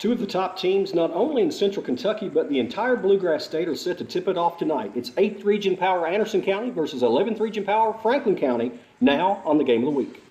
Two of the top teams, not only in Central Kentucky, but the entire Bluegrass State, are set to tip it off tonight. It's 8th Region Power Anderson County versus 11th Region Power Franklin County, now on the Game of the Week.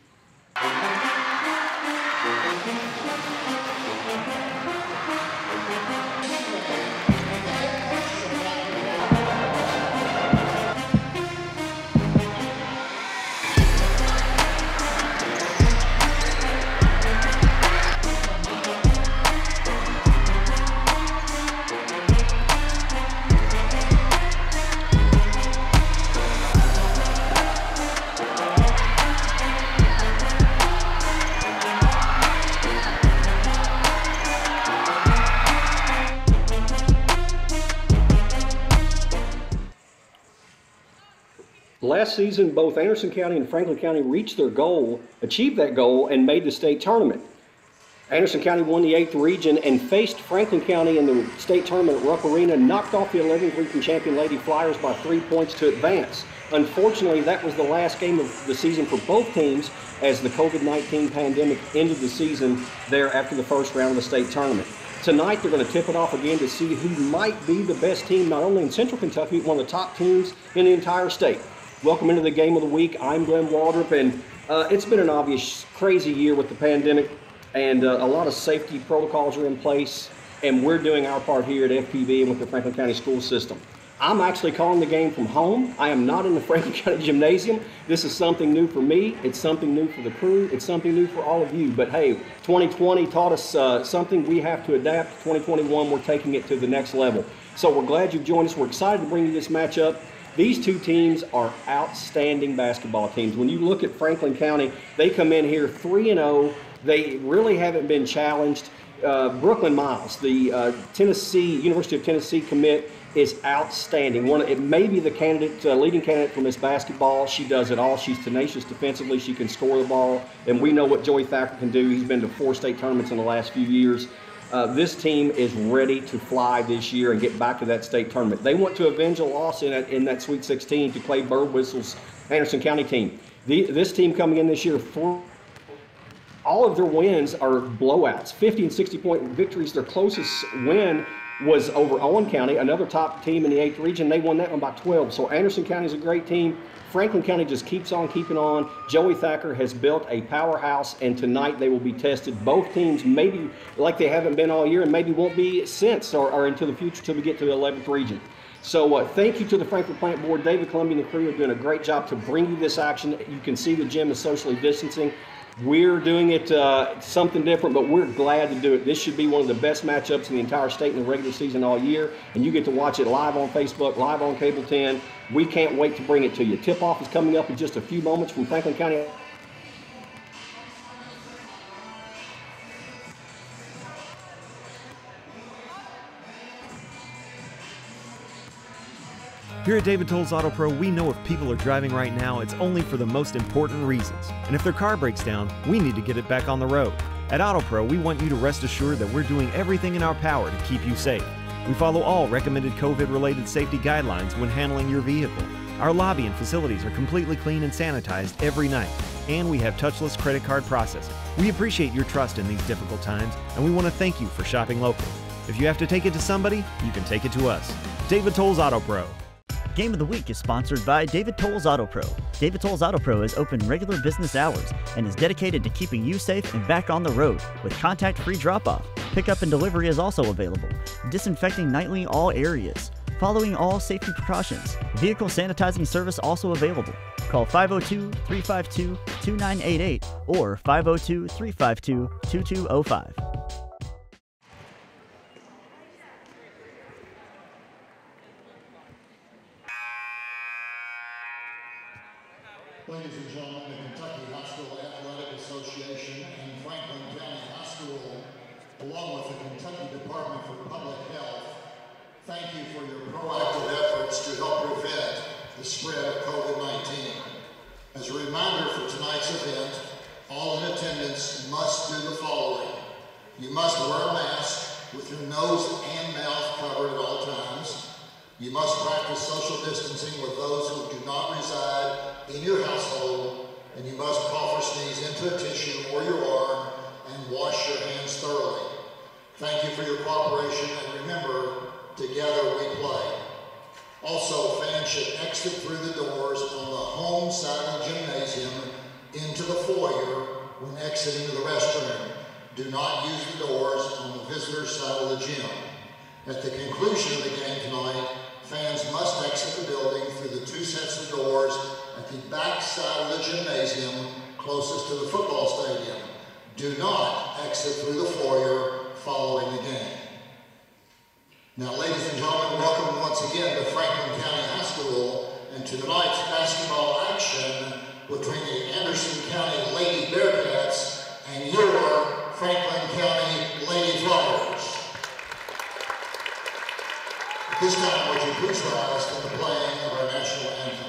Season, both Anderson County and Franklin County reached their goal, achieved that goal, and made the state tournament. Anderson County won the 8th region and faced Franklin County in the state tournament at Rupp Arena, knocked off the 11th region champion Lady Flyers by three points to advance. Unfortunately, that was the last game of the season for both teams as the COVID-19 pandemic ended the season there after the first round of the state tournament. Tonight, they're going to tip it off again to see who might be the best team, not only in Central Kentucky, but one of the top teams in the entire state. Welcome into the game of the week. I'm Glenn Waldrop, and uh, it's been an obvious crazy year with the pandemic, and uh, a lot of safety protocols are in place, and we're doing our part here at FPB and with the Franklin County school system. I'm actually calling the game from home. I am not in the Franklin County Gymnasium. This is something new for me. It's something new for the crew. It's something new for all of you. But hey, 2020 taught us uh, something we have to adapt. 2021, we're taking it to the next level. So we're glad you've joined us. We're excited to bring you this matchup. These two teams are outstanding basketball teams. When you look at Franklin County, they come in here 3 and 0. They really haven't been challenged. Uh, Brooklyn Miles, the uh, Tennessee University of Tennessee commit, is outstanding. One, it may be the candidate, uh, leading candidate for Miss Basketball. She does it all. She's tenacious defensively. She can score the ball, and we know what Joey Thacker can do. He's been to four state tournaments in the last few years. Uh, this team is ready to fly this year and get back to that state tournament. They want to avenge a loss in, a, in that Sweet 16 to Clay Birdwhistell's Anderson County team. The, this team coming in this year, four, all of their wins are blowouts, 50 and 60 point victories. Their closest win was over Owen County, another top team in the 8th region. They won that one by 12. So Anderson County is a great team. Franklin County just keeps on keeping on. Joey Thacker has built a powerhouse, and tonight they will be tested. Both teams, maybe like they haven't been all year, and maybe won't be since or, or into the future till we get to the 11th region. So uh, thank you to the Frankfort Plant Board. David Columbia and the crew are doing a great job to bring you this action. You can see the gym is socially distancing. We're doing it uh, something different, but we're glad to do it. This should be one of the best matchups in the entire state in the regular season all year, and you get to watch it live on Facebook, live on Cable 10. We can't wait to bring it to you. Tip off is coming up in just a few moments from Franklin County. Here at David Toll's Auto Pro, we know if people are driving right now, it's only for the most important reasons. And if their car breaks down, we need to get it back on the road. At Auto Pro, we want you to rest assured that we're doing everything in our power to keep you safe. We follow all recommended COVID related safety guidelines when handling your vehicle. Our lobby and facilities are completely clean and sanitized every night, and we have touchless credit card processing. We appreciate your trust in these difficult times, and we want to thank you for shopping local. If you have to take it to somebody, you can take it to us. David Tolls Auto Pro. Game of the Week is sponsored by David Tolls Auto Pro. David Tolls Auto Pro is open regular business hours and is dedicated to keeping you safe and back on the road with contact-free drop-off. Pickup and delivery is also available. Disinfecting nightly all areas. Following all safety precautions. Vehicle sanitizing service also available. Call 502-352-2988 or 502-352-2205. Ladies and gentlemen, the Kentucky High School Athletic Association and Franklin County High School, along with the Kentucky Department for Public Health, thank you for your proactive efforts to help prevent the spread of COVID-19. As a reminder for tonight's event, all in attendance must do the following. You must wear a mask with your nose and mouth covered at all times. You must practice social distancing with those who do not reside in your household, and you must cough or sneeze into a tissue or your arm and wash your hands thoroughly. Thank you for your cooperation, and remember, together we play. Also, fans should exit through the doors on the home side of the gymnasium into the foyer when exiting the restroom. Do not use the doors on the visitor side of the gym. At the conclusion of the game tonight, fans must exit the building through the two sets of doors at the back side of the gymnasium closest to the football stadium. Do not exit through the foyer following the game. Now, ladies and gentlemen, welcome once again to Franklin County High School and to tonight's basketball action between the Anderson County Lady Bearcats and your Franklin County Lady Flyers. This time, would you please rise for the playing of our national anthem?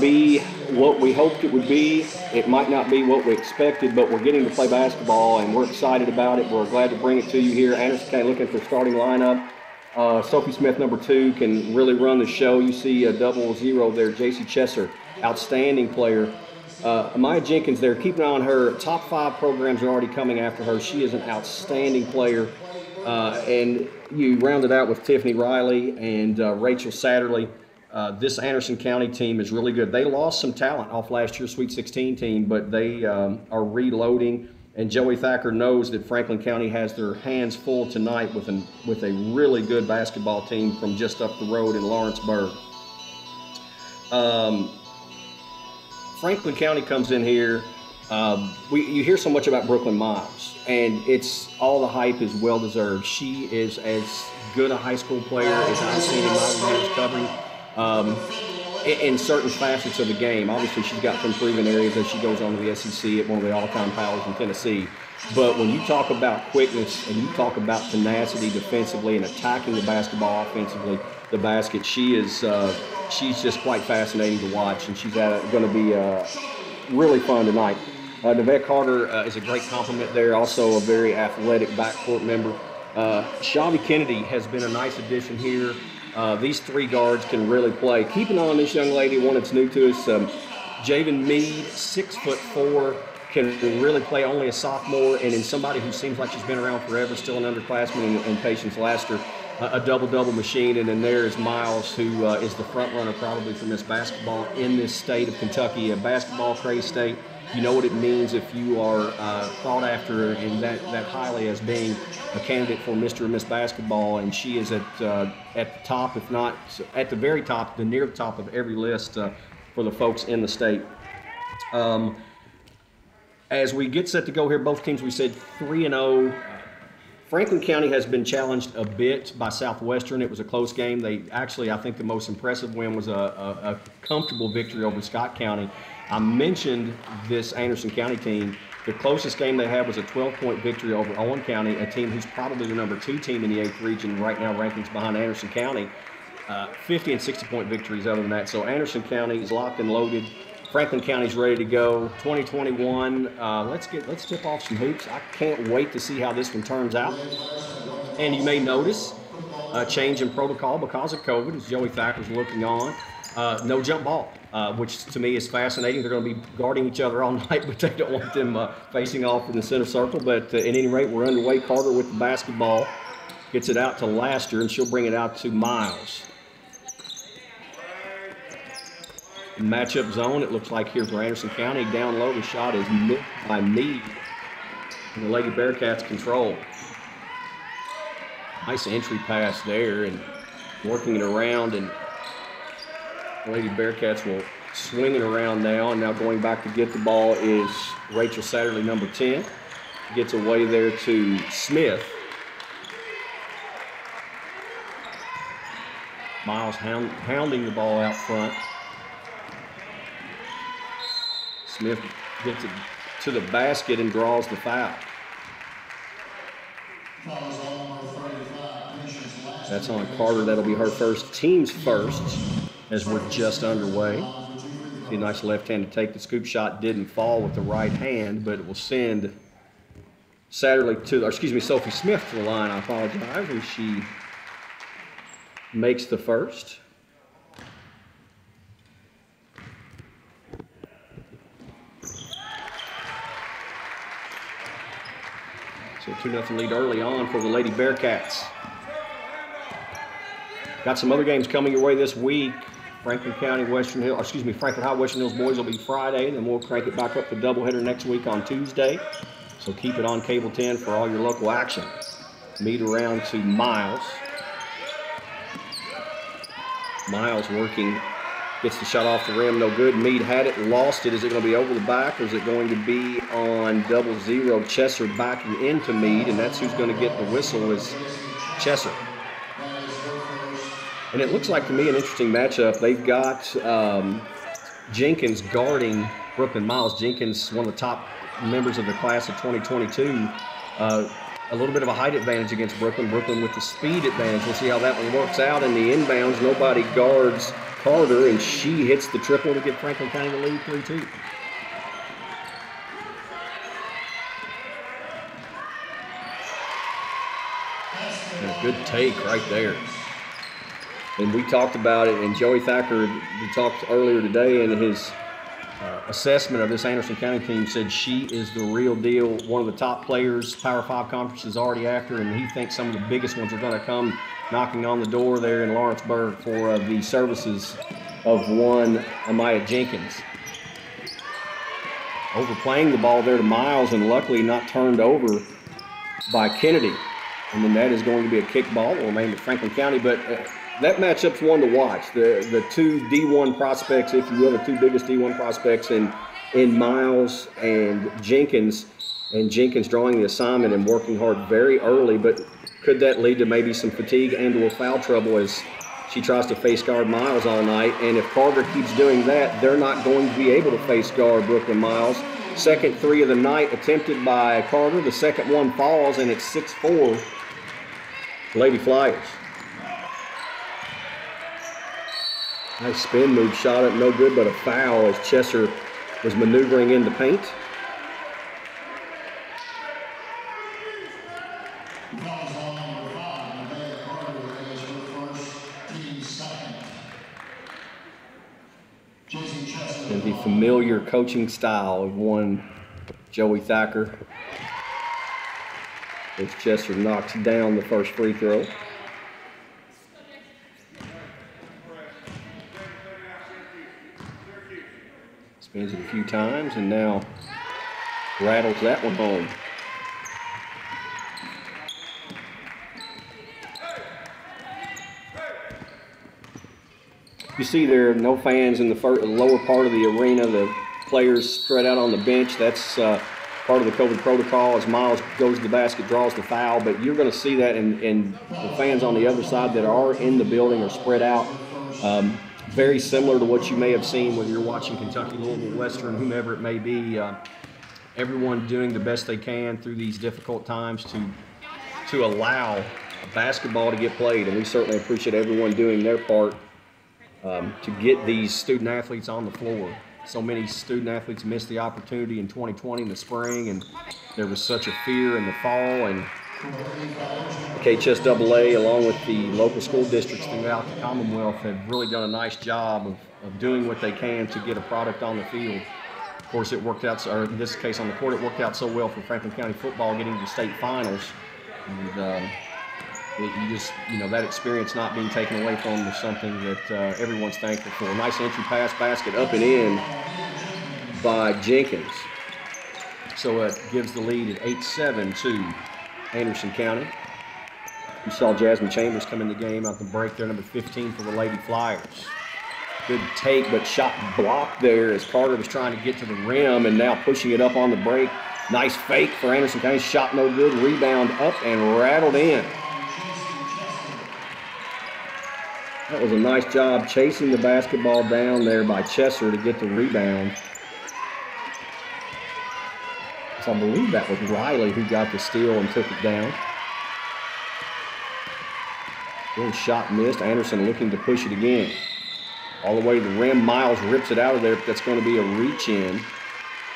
Be what we hoped it would be. It might not be what we expected, but we're getting to play basketball and we're excited about it. We're glad to bring it to you here. Anderson County looking for starting lineup. Uh, Sophie Smith, number two, can really run the show. You see a double zero there. JC Chesser, outstanding player. Uh, Amaya Jenkins there, keep an eye on her. Top five programs are already coming after her. She is an outstanding player. Uh, and you round it out with Tiffany Riley and uh, Rachel Satterley. Uh, this Anderson County team is really good. They lost some talent off last year's Sweet 16 team, but they um, are reloading. And Joey Thacker knows that Franklin County has their hands full tonight with, an, with a really good basketball team from just up the road in Lawrenceburg. Um, Franklin County comes in here. Um, we, you hear so much about Brooklyn Miles, and it's all the hype is well deserved. She is as good a high school player as I've seen in my years covering um, in, in certain facets of the game. Obviously, she's got some proven areas as she goes on to the SEC at one of the all-time powers in Tennessee. But when you talk about quickness and you talk about tenacity defensively and attacking the basketball offensively, the basket, she is uh, she's just quite fascinating to watch, and she's going to be uh, really fun tonight. Uh, Carter uh, is a great compliment there, also a very athletic backcourt member. Uh, Shavi Kennedy has been a nice addition here. Uh, these three guards can really play. Keep an eye on this young lady, one that's new to us. Um, Javen Mead, six foot four, can really play only a sophomore, and in somebody who seems like she's been around forever, still an underclassman, and, and Patience Laster, a, a double-double machine. And then there is Miles, who uh, is the front runner probably for Miss Basketball in this state of Kentucky, a basketball crazy state. You know what it means if you are uh, thought after and that, that highly as being a candidate for Mr. and Miss Basketball, and she is at uh, at the top, if not at the very top, the near top of every list uh, for the folks in the state. Um, as we get set to go here, both teams we said three and zero. Franklin County has been challenged a bit by Southwestern. It was a close game. They actually, I think, the most impressive win was a, a, a comfortable victory over Scott County. I mentioned this Anderson County team. The closest game they had was a 12-point victory over Owen County, a team who's probably the number two team in the eighth region right now, rankings behind Anderson County. Uh, 50 and 60 point victories other than that. So Anderson County is locked and loaded. Franklin County's ready to go. 2021. Uh, let's get let's tip off some hoops. I can't wait to see how this one turns out. And you may notice a change in protocol because of COVID as Joey Thacker's looking on. Uh, no jump ball, uh, which to me is fascinating. They're going to be guarding each other all night, but they don't want them uh, facing off in the center circle. But uh, at any rate, we're underway. Carter with the basketball gets it out to Laster, and she'll bring it out to Miles. Matchup zone, it looks like here for Anderson County. Down low, the shot is missed by Meade. And the Lady Bearcats control. Nice entry pass there and working it around and Lady Bearcats will swing it around now and now going back to get the ball is Rachel Satterley, number 10. Gets away there to Smith. Miles hound, hounding the ball out front. Smith gets it to the basket and draws the foul. Fouls on number 35, Patience Laster. That's on Carter. That'll be her first, team's first, as we're just underway. See a nice left-handed take the scoop shot. Didn't fall with the right hand, but it will send Satterley to, or excuse me, Sophie Smith to the line. I apologize. And she makes the first. So 2 0 lead early on for the Lady Bearcats. Got some other games coming your way this week. Franklin County, Western Hill, excuse me, Franklin High, Western Hills boys will be Friday, and then we'll crank it back up to doubleheader next week on Tuesday. So keep it on Cable 10 for all your local action. Meet around to Miles. Miles working, gets the shot off the rim, no good. Mead had it, lost it. Is it going to be over the back, or is it going to be on double zero? Chesser backing into Mead, and that's who's going to get the whistle is Chesser. And it looks like to me an interesting matchup. They've got um, Jenkins guarding Brooklyn Miles. Jenkins, one of the top members of the class of 2022. Uh, a little bit of a height advantage against Brooklyn. Brooklyn with the speed advantage. We'll see how that one works out. In the inbounds, nobody guards Carter, and she hits the triple to give Franklin County the lead 3 2. Good take right there. And we talked about it, and Joey Thacker we talked earlier today in his uh, assessment of this Anderson County team said she is the real deal, one of the top players Power Five conference is already after, and he thinks some of the biggest ones are going to come knocking on the door there in Lawrenceburg for uh, the services of one Amaya Jenkins. Overplaying the ball there to Miles, and luckily not turned over by Kennedy. And then that is going to be a kickball. Will remain at Franklin County, but uh, that matchup's one to watch. The the two D1 prospects, if you will, the two biggest D1 prospects in in Miles and Jenkins, and Jenkins drawing the assignment and working hard very early. But could that lead to maybe some fatigue and or foul trouble as she tries to face guard Miles all night? And if Carter keeps doing that, they're not going to be able to face guard Brooklyn Miles. Second three of the night attempted by Carter. The second one falls, and it's 6-4 Lady Flyers. Nice spin move, shot it, no good, but a foul as Chesser was maneuvering in the paint. Fouls on number 5, Nevaeh Carter is her first, team second. Jason Chesser. And the familiar coaching style of one Joey Thacker. As Chesser knocks down the first free throw. Spins it a few times and now rattles that one home. You see there are no fans in the lower part of the arena. The players spread out on the bench. That's uh, part of the COVID protocol as Miles goes to the basket, draws the foul. But you're going to see that, and, the fans on the other side that are in the building are spread out. Um, very similar to what you may have seen when you're watching Kentucky, Louisville, Western, whomever it may be. Uh, everyone doing the best they can through these difficult times to to allow basketball to get played, and we certainly appreciate everyone doing their part um, to get these student athletes on the floor. so many student athletes missed the opportunity in 2020 in the spring, and there was such a fear in the fall. And KHSAA, along with the local school districts throughout the Commonwealth, have really done a nice job of, of doing what they can to get a product on the field. Of course, it worked out, or in this case on the court, it worked out so well for Franklin County football getting to state finals. And um, it, you just, you know, that experience not being taken away from is something that uh, everyone's thankful for. Nice entry pass basket up and in by Jenkins. So it gives the lead at 8-7 to Anderson County. You saw Jasmine Chambers come in the game out the break there, number 15 for the Lady Flyers. Good take, but shot blocked there as Carter was trying to get to the rim and now pushing it up on the break. Nice fake for Anderson County. Shot no good. Rebound up and rattled in. That was a nice job chasing the basketball down there by Chesser to get the rebound. So I believe that was Riley who got the steal and took it down. Good shot missed. Anderson looking to push it again. All the way to the rim. Miles rips it out of there. but That's going to be a reach in.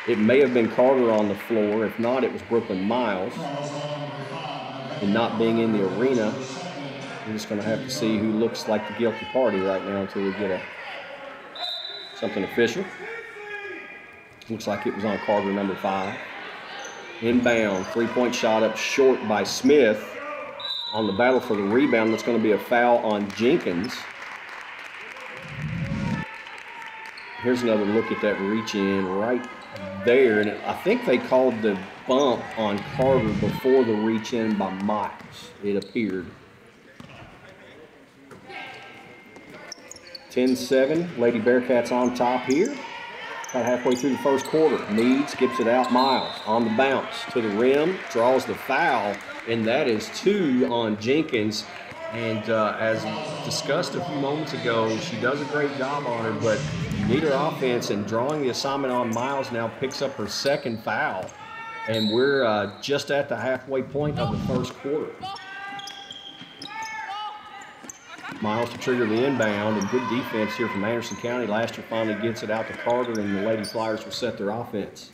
It may have been Carter on the floor. If not, it was Brooklyn Miles. And not being in the arena, we're just going to have to see who looks like the guilty party right now until we get a something official. Looks like it was on Carter number five. Inbound, three-point shot up short by Smith. On the battle for the rebound, that's going to be a foul on Jenkins. Here's another look at that reach in right there. And I think they called the bump on Carter before the reach in by Miles, it appeared. 10-7, Lady Bearcats on top here. About halfway through the first quarter. Mead skips it out. Miles on the bounce to the rim, draws the foul, and that is two on Jenkins. And uh, as discussed a few moments ago, she does a great job on her, but you need her offense, and drawing the assignment on Miles now picks up her second foul. And we're uh, just at the halfway point of the first quarter. Miles to trigger the inbound, and good defense here from Anderson County. Laster finally gets it out to Carter, and the Lady Flyers will set their offense.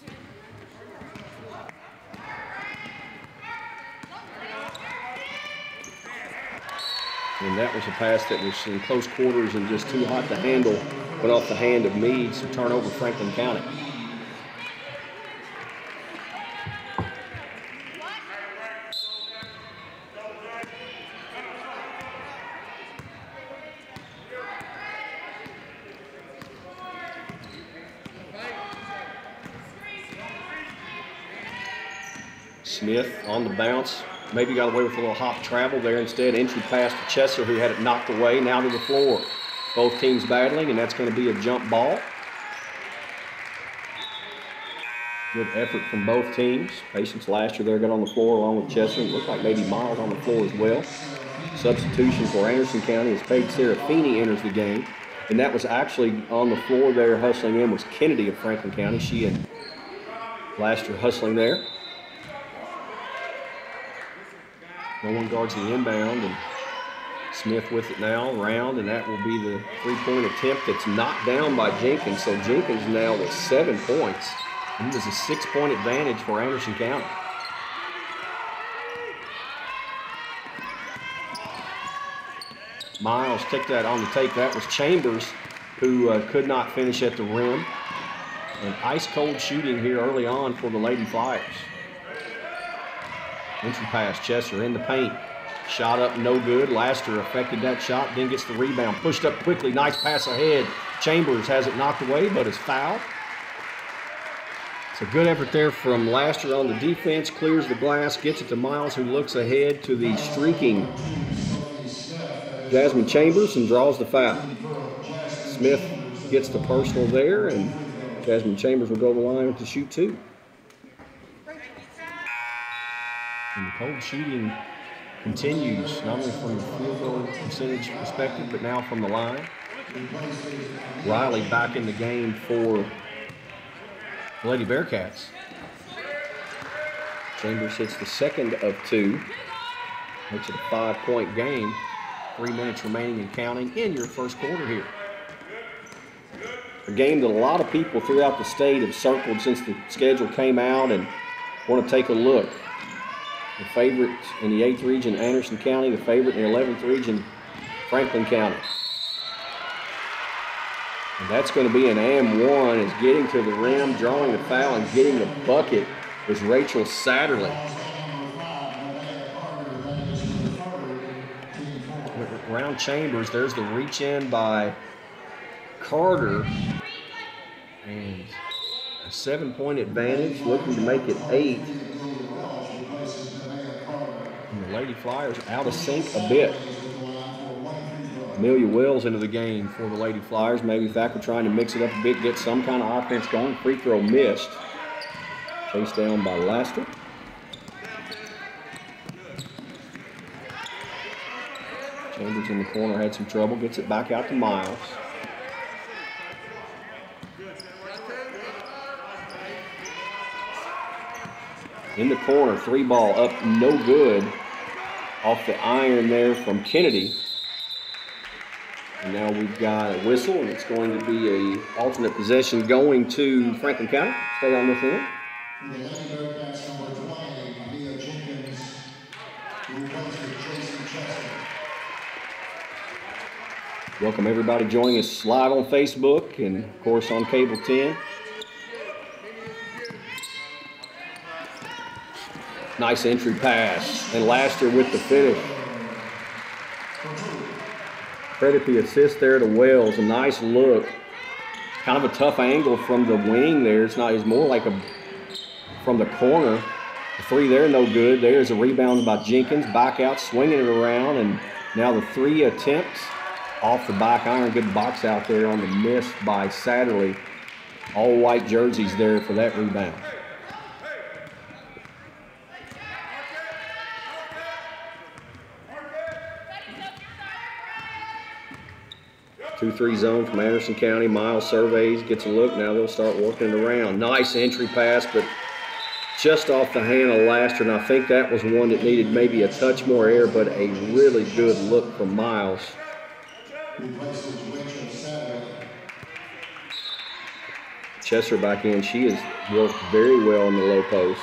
And that was a pass that was in close quarters and just too hot to handle. Went off the hand of Meads to turn over Franklin County. Smith on the bounce. Maybe got away with a little hop travel there instead. Entry pass to Chesser, who had it knocked away. Now to the floor. Both teams battling, and that's going to be a jump ball. Good effort from both teams. Patience Laster there got on the floor along with Chesser. It like maybe Miles on the floor as well. Substitution for Anderson County as Paige Serafini enters the game. And that was actually on the floor there hustling in was Kennedy of Franklin County. She and Laster hustling there. No one guards the inbound, and Smith with it now, round, and that will be the three-point attempt that's knocked down by Jenkins. So Jenkins now with seven points. And there's a six-point advantage for Anderson County. Miles took that on the take. That was Chambers, who uh, could not finish at the rim. And ice-cold shooting here early on for the Lady Flyers. Entry pass, Chesser in the paint. Shot up, no good. Laster affected that shot, then gets the rebound. Pushed up quickly, nice pass ahead. Chambers has it knocked away, but is fouled. It's a good effort there from Laster on the defense. Clears the glass, gets it to Miles, who looks ahead to the streaking Jasmine Chambers and draws the foul. Smith gets the personal there, and Jasmine Chambers will go to the line to shoot two. And the cold shooting continues, not only from the field goal percentage perspective, but now from the line. Riley back in the game for the Lady Bearcats. Chambers hits the second of two. Makes it a five-point game. Three minutes remaining and counting in your first quarter here. a game that a lot of people throughout the state have circled since the schedule came out and want to take a look. The favorite in the 8th region, Anderson County, the favorite in the 11th region, Franklin County. And that's going to be an AM one is getting to the rim, drawing the foul, and getting the bucket was Rachel Satterley. Round Chambers, there's the reach in by Carter. And a seven point advantage, looking to make it eight. And the Lady Flyers out of sync a bit. Amelia Wells into the game for the Lady Flyers. Maybe Thacker trying to mix it up a bit, get some kind of offense going. Free throw missed. Chased down by Laster. Chambers in the corner had some trouble, gets it back out to Miles. In the corner, three ball up, no good. Off the iron there from Kennedy. And now we've got a whistle, and it's going to be a alternate possession going to Franklin County. Stay on this end. The Lady Bearcats number 20, Mia Jenkins, replaces Jason Chesser. Welcome everybody joining us live on Facebook and of course on Cable 10. Nice entry pass and Laster with the finish. Credit the assist there to Wells. A nice look. Kind of a tough angle from the wing there. It's not. It's more like a from the corner. The three there, no good. There's a rebound by Jenkins. Back out, swinging it around, and now the three attempts off the back iron. Good box out there on the miss by Satterley. All white jerseys there for that rebound. Two three zone from Anderson County. Miles surveys, gets a look. Now they'll start working it around. Nice entry pass, but just off the hand of Laster. And I think that was one that needed maybe a touch more air, but a really good look from Miles. Chesser back in. She has worked very well in the low post.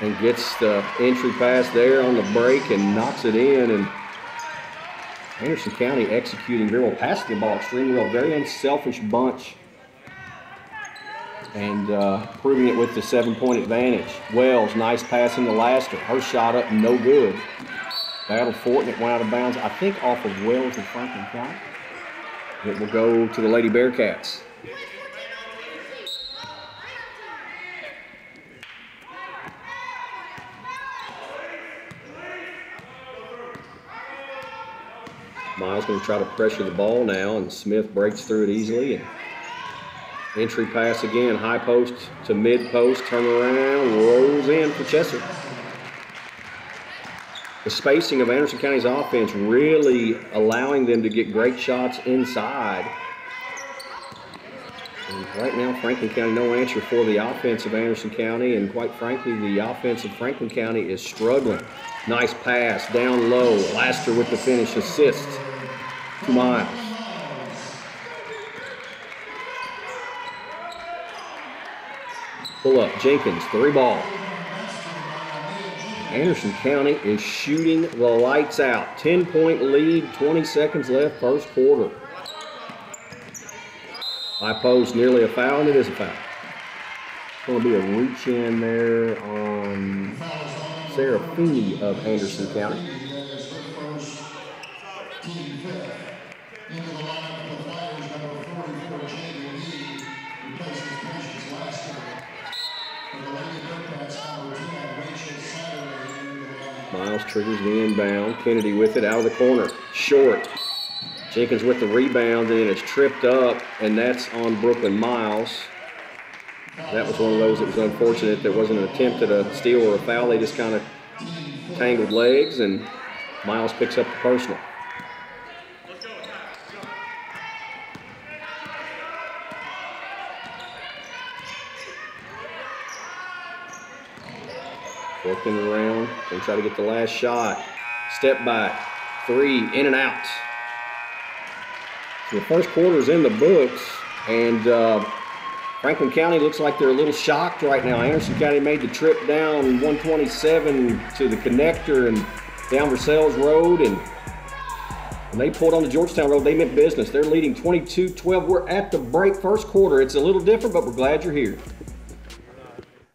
And gets the entry pass there on the break and knocks it in. And Anderson County executing very well, passing the ball extremely well. Very unselfish bunch. And uh, proving it with the seven point advantage. Wells, nice pass in the Laster. Her shot up, no good. Battle for it went out of bounds, I think off of Wells and Franklin County. It will go to the Lady Bearcats. Miles going to try to pressure the ball now, and Smith breaks through it easily. And entry pass again, high post to mid post, turn around, rolls in for Chesser. The spacing of Anderson County's offense really allowing them to get great shots inside. And right now, Franklin County no answer for the offense of Anderson County, and quite frankly, the offense of Franklin County is struggling. Nice pass down low. Laster with the finish assist Miles. Pull up Jenkins, three ball. Anderson County is shooting the lights out. 10 point lead, 20 seconds left, first quarter. High post, nearly a foul, and it is a foul. It's Going to be a reach in there on Serafini of Anderson County. That is her first, team fifth. Into the lineup for the Flyers, number 44, Jamie Lee, replaces Patience Laster. For the Lady Bearcats, number 10, Rachel Satterley, into the lineup. Miles triggers the inbound. Kennedy with it out of the corner. Short. Jenkins with the rebound, and it's tripped up, and that's on Brooklyn Miles. That was one of those that was unfortunate. There wasn't an attempt at a steal or a foul. They just kind of tangled legs, and Miles picks up the personal. Around, and try to get the last shot. Step back, three, in and out. The first quarter is in the books, and uh, Franklin County looks like they're a little shocked right now. Anderson County made the trip down 127 to the connector and down Versailles Road, and when they pulled on the Georgetown Road, they meant business. They're leading 22-12. We're at the break first quarter. It's a little different, but we're glad you're here.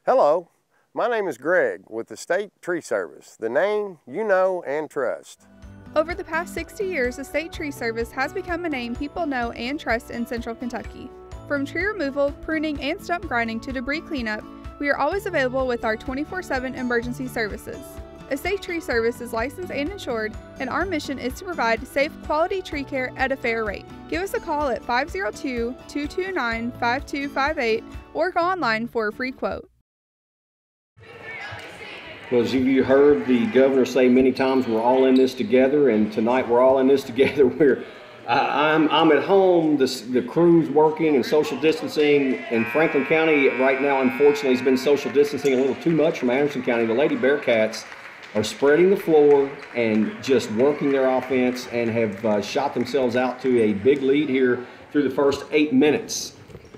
Hello, my name is Greg with the State Tree Service, the name you know and trust. Over the past 60 years, the State Tree Service has become a name people know and trust in central Kentucky. From tree removal, pruning, and stump grinding to debris cleanup, we are always available with our 24 7 emergency services. Estate Tree Service is licensed and insured, and our mission is to provide safe, quality tree care at a fair rate. Give us a call at 502 229 5258 or go online for a free quote. As you heard the governor say many times, we're all in this together, and tonight we're all in this together. We're I- I'm, I'm at home, the, the crew's working and social distancing, In Franklin County right now, unfortunately, has been social distancing a little too much from Anderson County. The Lady Bearcats are spreading the floor and just working their offense and have uh, shot themselves out to a big lead here through the first eight minutes.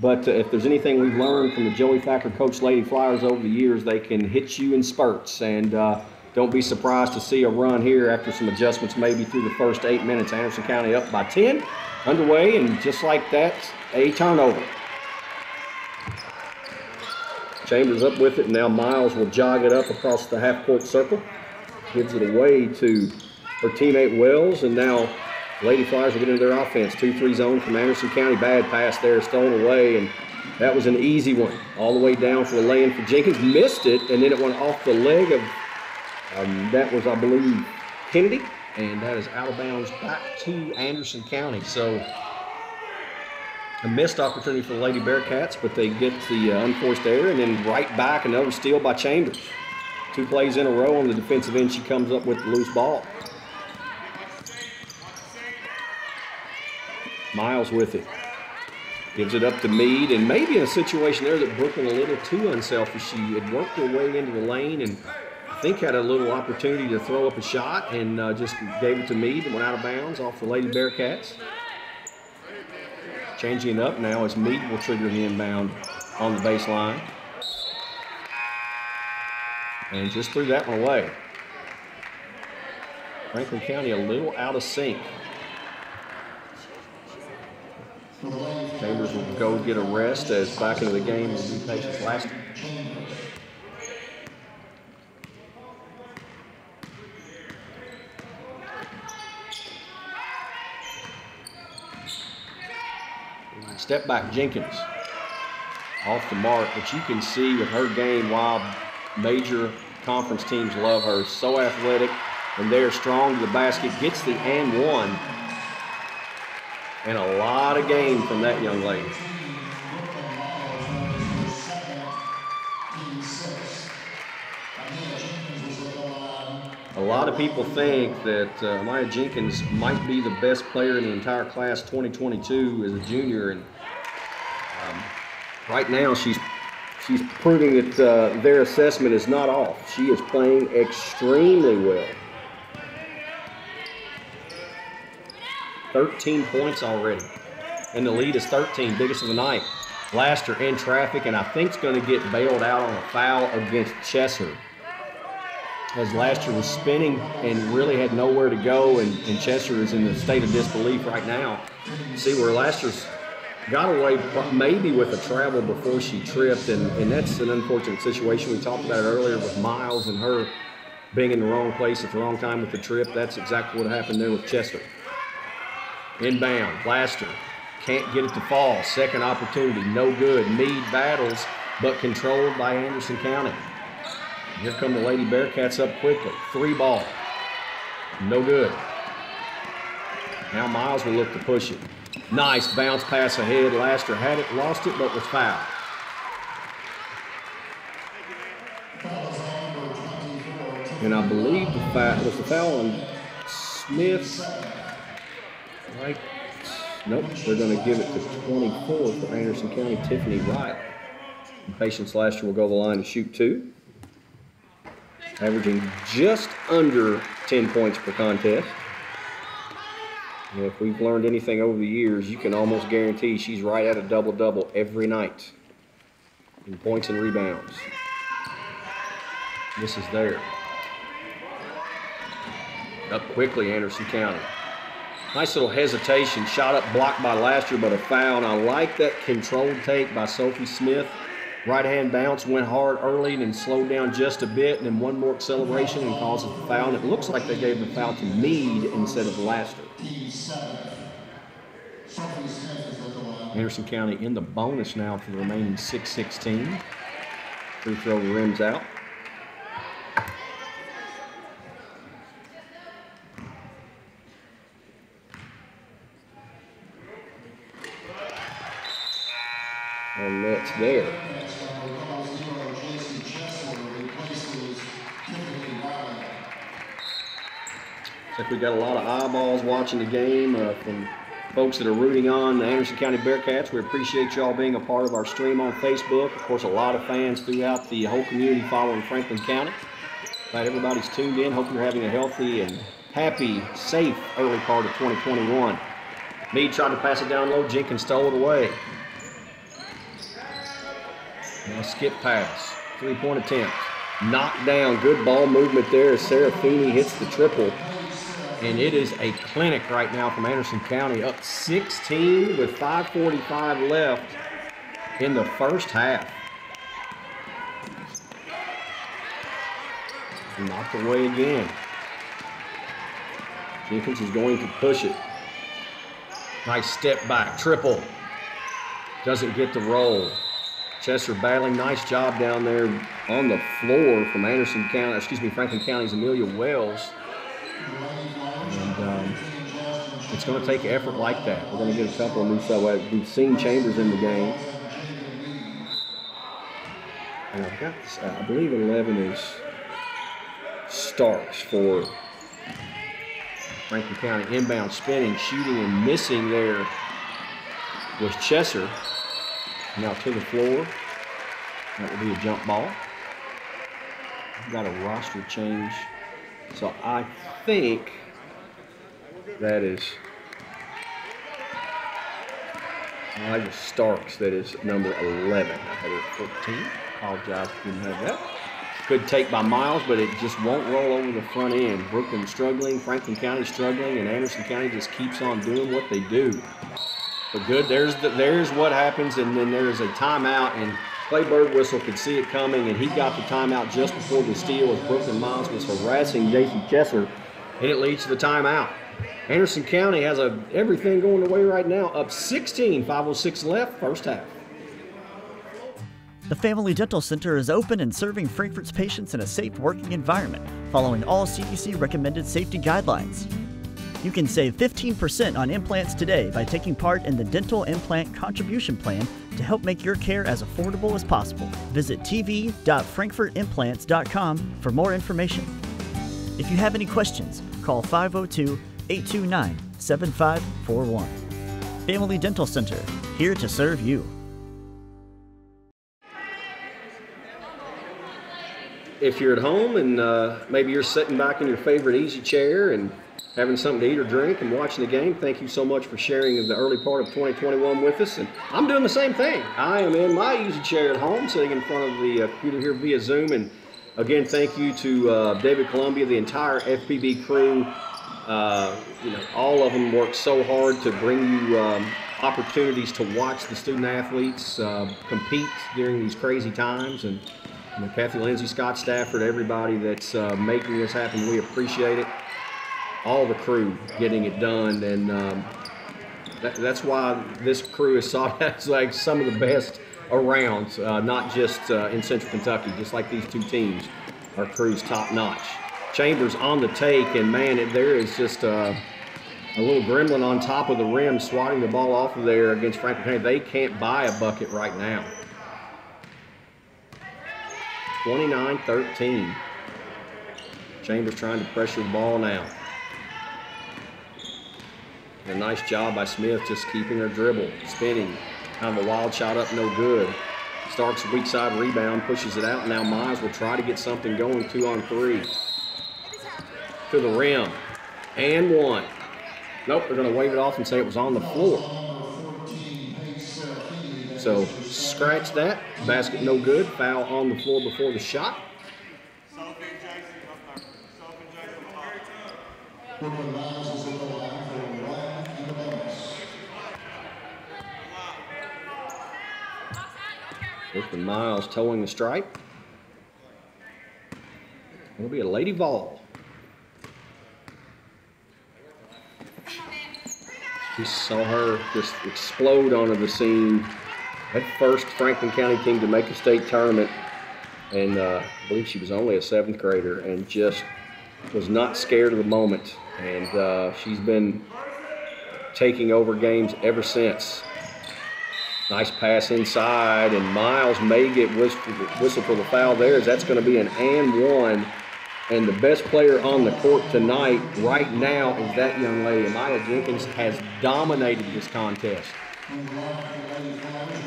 But uh, if there's anything we've learned from the Joey Thacker coach Lady Flyers over the years, they can hit you in spurts. And uh, don't be surprised to see a run here after some adjustments, maybe through the first eight minutes. Anderson County up by 10, underway, and just like that, a turnover. Chambers up with it, and now Miles will jog it up across the half court circle. Gives it away to her teammate Wells, and now Lady Flyers will get into their offense. 2 3 zone from Anderson County. Bad pass there, stolen away, and that was an easy one. All the way down for the lay in for Jenkins. Missed it, and then it went off the leg of, um, that was, I believe, Kennedy, and that is out of bounds back to Anderson County. So a missed opportunity for the Lady Bearcats, but they get the uh, unforced error, and then right back another steal by Chambers. Two plays in a row on the defensive end, she comes up with the loose ball. Miles with it. Gives it up to Mead, and maybe in a situation there that Brooklyn a little too unselfish. She had worked her way into the lane and I think had a little opportunity to throw up a shot and uh, just gave it to Mead and went out of bounds off the Lady Bearcats. Changing it up now as Mead will trigger the inbound on the baseline. And just threw that one away. Franklin County a little out of sync. Chambers will go get a rest as back into the game will be Patience last. Step back Jenkins. Off the mark, but you can see with her game why major conference teams love her, so athletic and they're strong to the basket, gets the and one and a lot of game from that young lady. A lot of people think that uh, Maya Jenkins might be the best player in the entire class 2022 as a junior, and um, right now she's she's proving that uh, their assessment is not off. She is playing extremely well. 13 points already. And the lead is 13, biggest of the night. Laster in traffic, and I think it's going to get bailed out on a foul against Chesser. As Laster was spinning and really had nowhere to go, and, and is in the state of disbelief right now. See where Laster's got away maybe with a travel before she tripped, and, and that's an unfortunate situation. We talked about it earlier with Miles and her being in the wrong place at the wrong time with the trip. That's exactly what happened there with Chesser. Inbound, Laster. Can't get it to fall. Second opportunity, no good. Meade battles, but controlled by Anderson County. Here come the Lady Bearcats up quickly. Three ball. No good. Now Miles will look to push it. Nice bounce pass ahead. Laster had it, lost it, but was fouled. And I believe the foul was the foul on Smith. Nope. They're going to give it to 24 for Anderson County. Tiffany Wright. And Patience Laster will go the line to shoot two. Averaging just under 10 points per contest. And if we've learned anything over the years, you can almost guarantee she's right at a double double every night in points and rebounds. This is there. Up quickly, Anderson County. Nice little hesitation. Shot up blocked by Laster, but a foul. And I like that controlled take by Sophie Smith. Right hand bounce went hard early and then slowed down just a bit, and then one more acceleration and causes a foul. And it looks like they gave the foul to Mead instead of Laster. Anderson County in the bonus now for the remaining 6-16. Free throw rims out. And that's there. Looks like we got a lot of eyeballs watching the game uh, from folks that are rooting on the Anderson County Bearcats. We appreciate y'all being a part of our stream on Facebook. Of course, a lot of fans throughout the whole community following Franklin County. Glad everybody's tuned in. Hope you're having a healthy and happy, safe early part of 2021. Mead tried to pass it down low. Jenkins stole it away. Now skip pass. Three-point attempt. Knocked down. Good ball movement there as Serafini hits the triple. And it is a clinic right now from Anderson County, up 16 with 5.45 left in the first half. Knocked away again. Jenkins is going to push it. Nice step back, triple. Doesn't get the roll. Chesser battling, nice job down there on the floor from Anderson County, excuse me, Franklin County's Amelia Wells. And um, it's going to take effort like that. We're going to get a couple of new so We've seen Chambers in the game. And I've got, this, I believe 11 is Starks for Franklin County. Inbound spinning, shooting, and missing there was Chesser. Now to the floor. That will be a jump ball. I've got a roster change. So I think that is just Starks that is number 11. I had it 14. Apologize if you didn't have that. Good take by Miles, but it just won't roll over the front end. Brooklyn struggling, Franklin County struggling, and Anderson County just keeps on doing what they do. But good, there's the, there's what happens, and then there's a timeout, and Clay Birdwhistell could see it coming, and he got the timeout just before the steal as Brooklyn Miles was harassing Jason Chesser, and it leads to the timeout. Anderson County has a everything going the way right now, up 16, 506 left, first half. The Family Dental Center is open and serving Frankfort's patients in a safe working environment, following all CDC recommended safety guidelines. You can save 15% on implants today by taking part in the Dental Implant Contribution Plan to help make your care as affordable as possible. Visit tv.frankfortimplants.com for more information. If you have any questions, call 502 829 7541. Family Dental Center, here to serve you. If you're at home and uh, maybe you're sitting back in your favorite easy chair and having something to eat or drink and watching the game, thank you so much for sharing the early part of 2021 with us. And I'm doing the same thing. I am in my easy chair at home, sitting in front of the uh, computer here via Zoom. And again, thank you to uh, David Columbia, the entire FPB crew. Uh, you know, all of them work so hard to bring you um, opportunities to watch the student athletes uh, compete during these crazy times. And you know, Kathy Lindsay, Scott Stafford, everybody that's uh, making this happen, we appreciate it all the crew getting it done, and um, that, that's why this crew is sought as like some of the best around, uh, not just uh, in Central Kentucky, just like these two teams. Our crew's top notch. Chambers on the take, and man, it, there is just uh, a little gremlin on top of the rim swatting the ball off of there against Franklin County. They can't buy a bucket right now. 29-13. Chambers trying to pressure the ball now. A nice job by Smith just keeping her dribble, spinning. Kind of a wild shot up, no good. Starks weak side rebound, pushes it out. Now Mize will try to get something going, two on three. To the rim. And one. Nope, they're going to wave it off and say it was on the floor. So scratch that. Basket no good. Foul on the floor before the shot. Is at the line for one and a bonus. Brooklyn Miles toeing the stripe. It'll be a Lady Vol. We saw her just explode onto the scene. That first Franklin County team to make a state tournament. And uh, I believe she was only a seventh grader and just was not scared of the moment. And uh, she's been taking over games ever since. Nice pass inside, and Miles may get whistle, whistle for the foul there. As that's going to be an and one. And the best player on the court tonight, right now, is that young lady. Maya Jenkins has dominated this contest.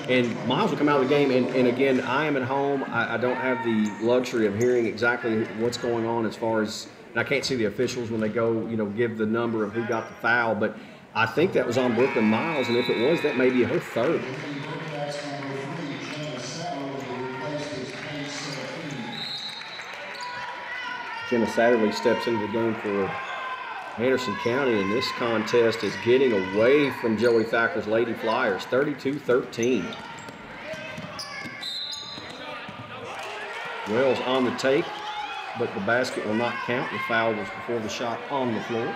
And Miles will come out of the game, and, and again, I am at home. I, I don't have the luxury of hearing exactly what's going on as far as, and I can't see the officials when they go, you know, give the number of who got the foul, but I think that was on Brooklyn Miles, and if it was, that may be her third. Jenna Satterley steps into the game for Anderson County, and this contest is getting away from Joey Thacker's Lady Flyers, 32-13. Wells on the take, but the basket will not count. The foul was before the shot on the floor.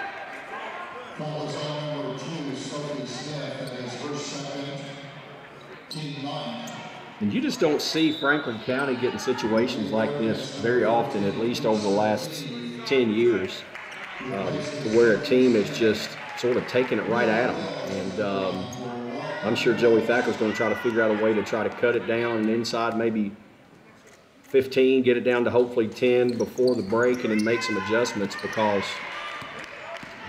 Foul is on number two, Sophie Smith, second, team nine. And you just don't see Franklin County getting situations like this very often, at least over the last 10 years, um, where a team is just sort of taking it right at them. And um, I'm sure Joey Thacker's going to try to figure out a way to try to cut it down and inside maybe 15, get it down to hopefully 10 before the break, and then make some adjustments because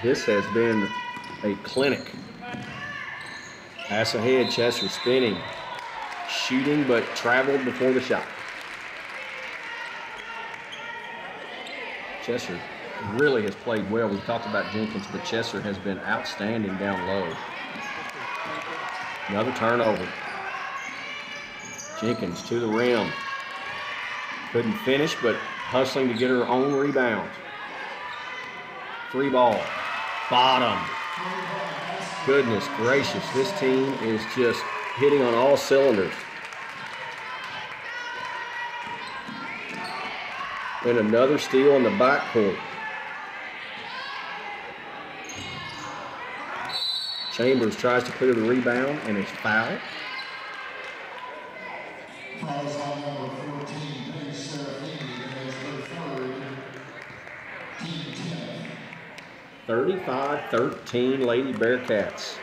this has been a clinic. Pass ahead, Chesser spinning shooting but traveled before the shot. Chesser really has played well. We talked about Jenkins, but Chesser has been outstanding down low. Another turnover. Jenkins to the rim. Couldn't finish, but hustling to get her own rebound. Three ball. Bottom. Goodness gracious, this team is just hitting on all cylinders. And another steal in the backcourt. Chambers tries to clear the rebound and is fouled. Foul is on number fourteen, Paige Serafini, that is her third, team ten. 35 13 Lady Bearcats.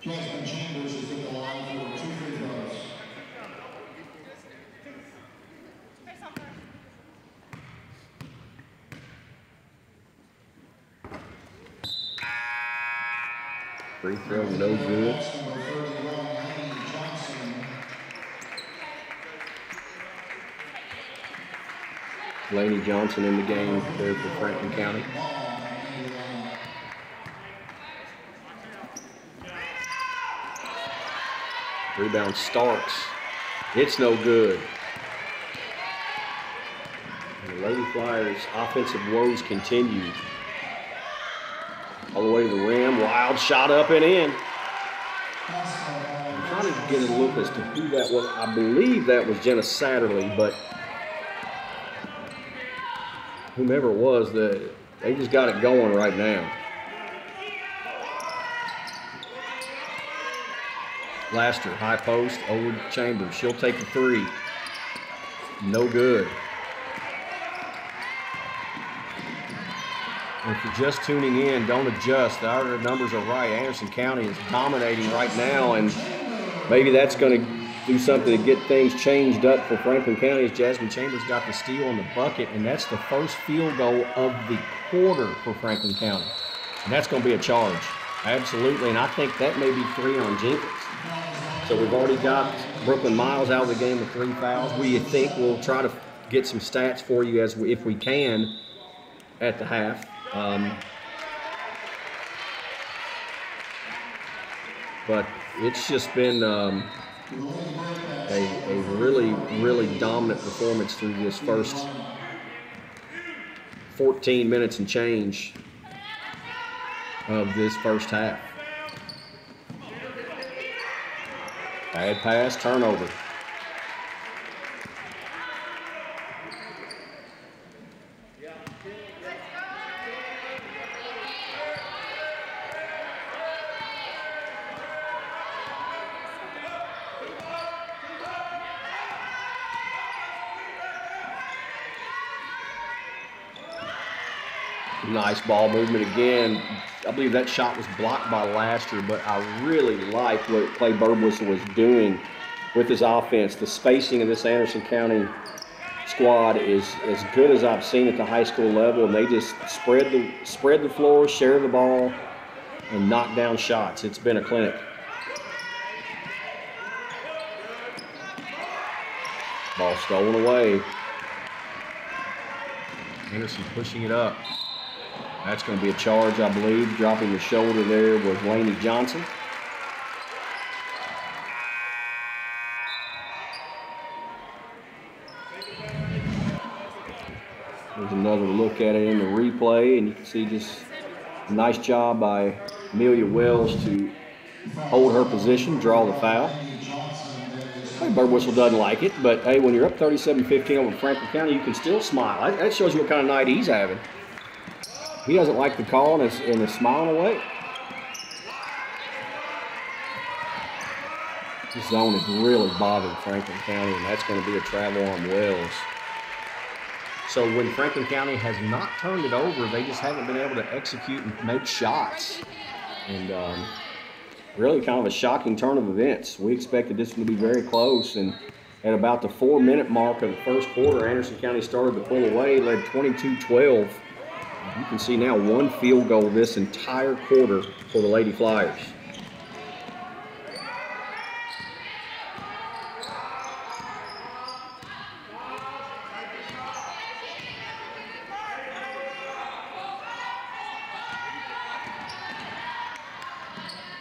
Jasmine Chambers is at the line for two free throws. Free throw, no good. That's number thirty-one, Lainey Johnson. Laney Johnson in the game there for Franklin County. Rebound Starks. It's no good. And the Lady Flyers offensive woes continue. All the way to the rim. Wild shot up and in. I'm trying to get a look as to who that was. I believe that was Jenna Satterley, but whomever it was, the, they just got it going right now. Laster, high post, over Chambers. She'll take the three. No good. And if you're just tuning in, don't adjust. Our numbers are right. Anderson County is dominating right now, and maybe that's going to do something to get things changed up for Franklin County. As Jasmine Chambers got the steal on the bucket, and that's the first field goal of the quarter for Franklin County. And that's going to be a charge. Absolutely. And I think that may be three on Jenkins. So we've already got Brooklyn Miles out of the game with three fouls. We think we'll try to get some stats for you as we, if we can. at the half. Um, but it's just been um, a, a really, really dominant performance through this first 14 minutes and change of this first half. Bad pass, turnover. Nice ball movement again. I believe that shot was blocked by Laster, but I really like what Clay Birdwhistell was doing with his offense. The spacing of this Anderson County squad is as good as I've seen at the high school level, and they just spread the spread the floor, share the ball, and knock down shots. It's been a clinic. Ball stolen away. Anderson pushing it up. That's going to be a charge, I believe. Dropping the shoulder there was Laney Johnson. There's another look at it in the replay, and you can see just a nice job by Amelia Wells to hold her position, draw the foul. Hey, Birdwhistell doesn't like it, but hey, when you're up 37-15 over Franklin County, you can still smile. That, that shows you what kind of night he's having. He doesn't like the call and is, and is smiling away. This zone is really bothering Franklin County, and that's going to be a travel on Wells. So when Franklin County has not turned it over, they just haven't been able to execute and make shots. And um, really kind of a shocking turn of events. We expected this one to be very close, and at about the four minute mark of the first quarter, Anderson County started to pull away, led 22 12. You can see now one field goal this entire quarter for the Lady Flyers.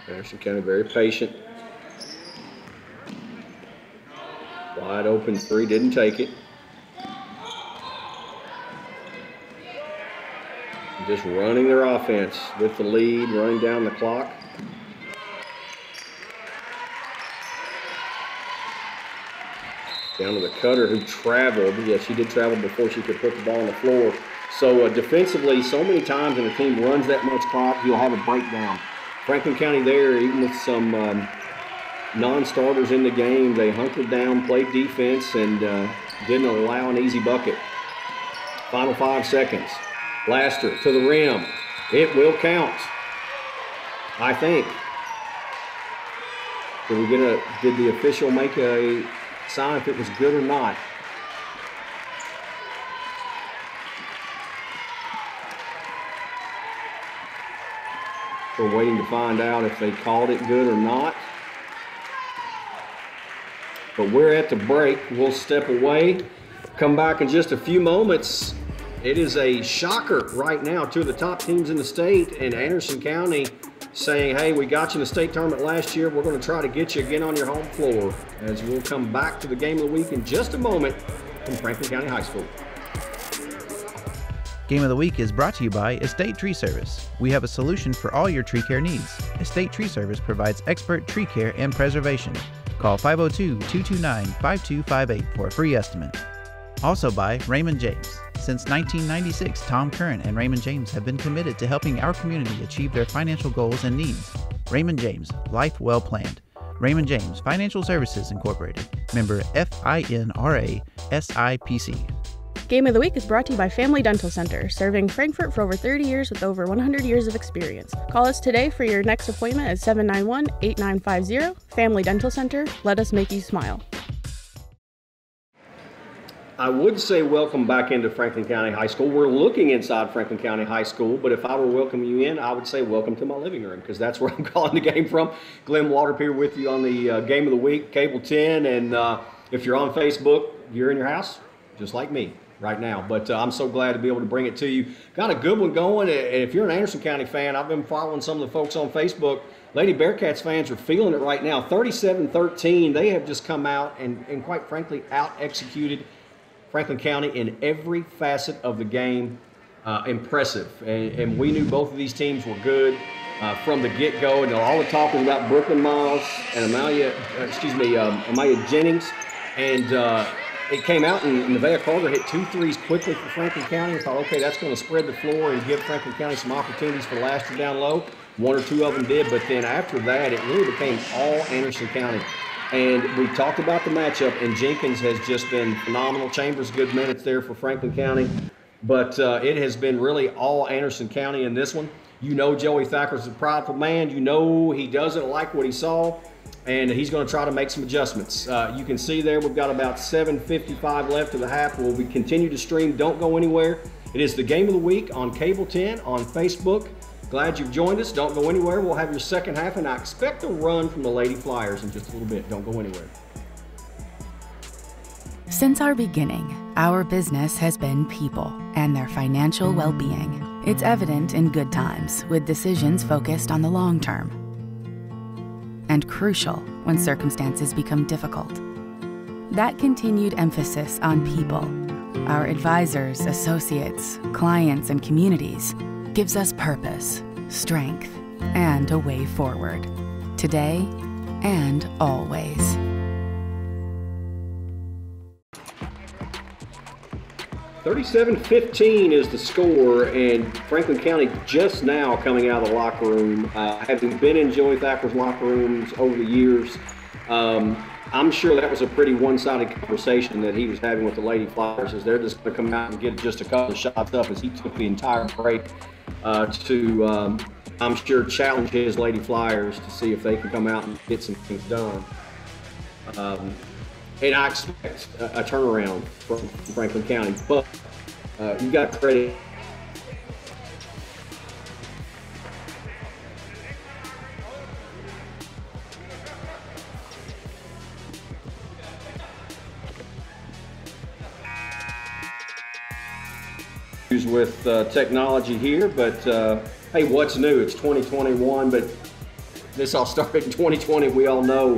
Anderson County very patient. Wide open three, didn't take it. Just running their offense with the lead, running down the clock. Down to the cutter who traveled. Yes, she did travel before she could put the ball on the floor. So uh, defensively, so many times when a team runs that much clock, you'll have a breakdown. Franklin County there, even with some um, non-starters in the game, they hunkered down, played defense, and uh, didn't allow an easy bucket. Final five seconds. Laster to the rim. It will count. I think. Did we get a? Did the official make a sign if it was good or not? We're waiting to find out if they called it good or not. But we're at the break. We'll step away, come back in just a few moments. It is a shocker right now. Two of the top teams in the state and Anderson County saying, hey, we got you in the state tournament last year. We're going to try to get you again on your home floor as we'll come back to the game of the week in just a moment from Franklin County High School. Game of the Week is brought to you by Estate Tree Service. We have a solution for all your tree care needs. Estate Tree Service provides expert tree care and preservation. Call 502 229 5258 for a free estimate. Also by Raymond James. Since 1996, Tom Curran and Raymond James have been committed to helping our community achieve their financial goals and needs. Raymond James, life well planned. Raymond James Financial Services Incorporated, member FINRA SIPC. Game of the Week is brought to you by Family Dental Center, serving Frankfort for over 30 years with over 100 years of experience. Call us today for your next appointment at 791 8950. Family Dental Center, let us make you smile. I would say welcome back into Franklin County High School. We're looking inside Franklin County High School, but if I were welcoming you in, I would say welcome to my living room because that's where I'm calling the game from. Glenn Waterpier with you on the uh, Game of the Week, Cable 10, and uh, if you're on Facebook, you're in your house, just like me. right now. But uh, I'm so glad to be able to bring it to you. Got a good one going. And if you're an Anderson County fan, I've been following some of the folks on Facebook. Lady Bearcats fans are feeling it right now. 37-13. They have just come out and, and quite frankly out executed Franklin County in every facet of the game. Uh, impressive, and, and, we knew both of these teams were good uh, from the get-go. And all the talk was about Brooklyn Miles and Amalia, uh, excuse me, um, Amalia Jennings, and uh, it came out and Nevaeh Carter hit two threes quickly for Franklin County. I thought, okay, that's going to spread the floor and give Franklin County some opportunities for Laster down low. One or two of them did, but then after that, it really became all Anderson County. And we talked about the matchup, and Jenkins has just been phenomenal. Chambers, good minutes there for Franklin County. But uh, it has been really all Anderson County in this one. You know Joey Thacker's a prideful man. You know he doesn't like what he saw, and he's going to try to make some adjustments. Uh, you can see there we've got about 7.55 left of the half. We'll we continue to stream. Don't go anywhere. It is the game of the week on Cable 10 on Facebook. Glad you've joined us. Don't go anywhere. We'll have your second half, and I expect a run from the Lady Flyers in just a little bit. Don't go anywhere. Since our beginning, our business has been people and their financial well being. It's evident in good times with decisions focused on the long term, and crucial when circumstances become difficult. That continued emphasis on people, our advisors, associates, clients, and communities gives us purpose, strength, and a way forward, today and always. Thirty-seven fifteen is the score, and Franklin County just now coming out of the locker room. Uh, having been in Joey Thacker's locker rooms over the years, um, I'm sure that was a pretty one-sided conversation that he was having with the Lady Flyers, as they're just going to come out and get just a couple of shots up as he took the entire break uh, to, um, I'm sure, challenge his Lady Flyers to see if they can come out and get some things done. Um, and I expect a, a, turnaround from Franklin County, but uh, you got credit with uh, technology here, but uh, hey, what's new? It's 2021, but this all started in 2020. We all know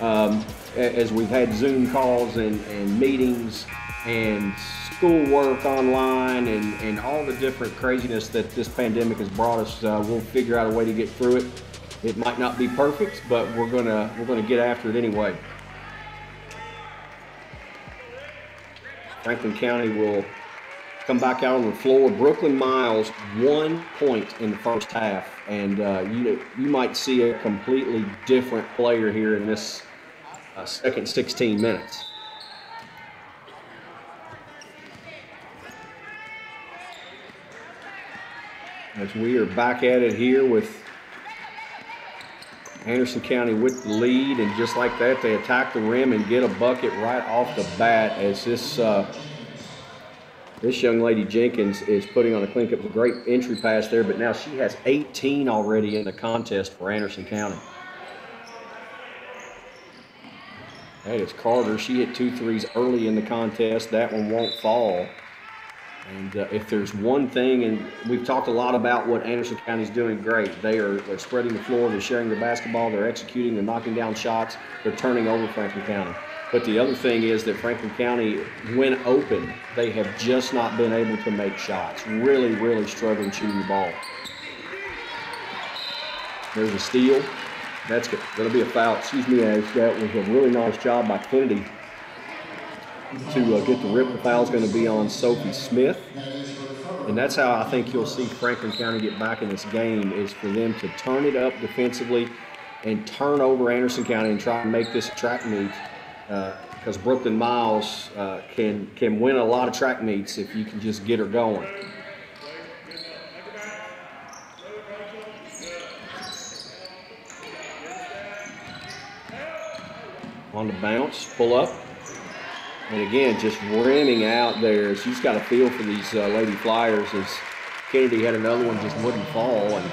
um, as we've had Zoom calls and, and meetings and schoolwork online and, and all the different craziness that this pandemic has brought us, uh, we'll figure out a way to get through it. It might not be perfect, but we're gonna we're gonna get after it anyway. Franklin County will come back out on the floor. Brooklyn Miles one point in the first half, and uh, you you might see a completely different player here in this uh, second 16 minutes. As we are back at it here with Anderson County with the lead, and just like that, they attack the rim and get a bucket right off the bat as this. Uh, this young lady Jenkins is putting on a clean up. A great entry pass there, but now she has 18 already in the contest for Anderson County. That is Carter. She hit two threes early in the contest. That one won't fall. And uh, if there's one thing, and we've talked a lot about what Anderson County is doing great. They are they're spreading the floor, they're sharing the basketball, they're executing, they're knocking down shots, they're turning over Franklin County. But the other thing is that Franklin County, when open, they have just not been able to make shots. Really, really struggling shooting the ball. There's a steal. That's going to be a foul. Excuse me, Ash. That was a really nice job by Kennedy to uh, get the rip. The foul is going to be on Sophie Smith. And that's how I think you'll see Franklin County get back in this game is for them to turn it up defensively and turn over Anderson County and try and make this track meet because uh, Brooklyn Miles uh, can can win a lot of track meets if you can just get her going. On the bounce, pull up, and again just rimming out there. She's got a feel for these uh, Lady Flyers as Kennedy had another one just wouldn't fall and.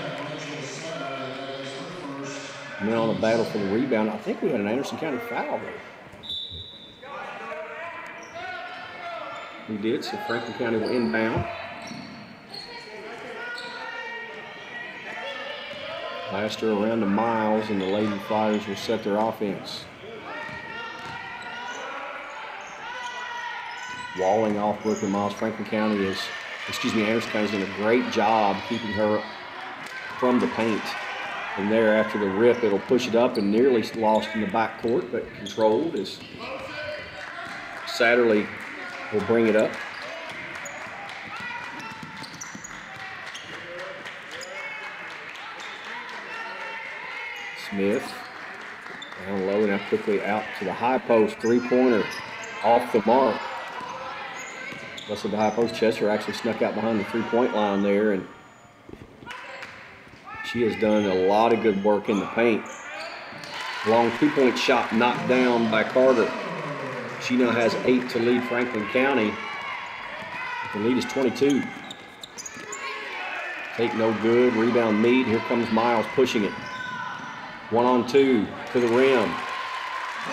And then on the battle for the rebound, I think we had an Anderson County foul there. He did, so Franklin County will inbound. Laster around the miles, and the Lady Flyers will set their offense. Walling off Brooklyn Miles. Franklin County is, excuse me, Anderson County's done a great job keeping her from the paint. And there, after the rip, it'll push it up and nearly lost in the back court, but controlled as Satterley will bring it up. Smith down low, now quickly out to the high post, three-pointer off the mark. Of the high post, Chesser actually snuck out behind the three-point line there, and she has done a lot of good work in the paint. Long two-point shot knocked down by Carter. She now has eight to lead Franklin County. The lead is 22. Take no good. Rebound Mead. Here comes Miles pushing it. One on two to the rim.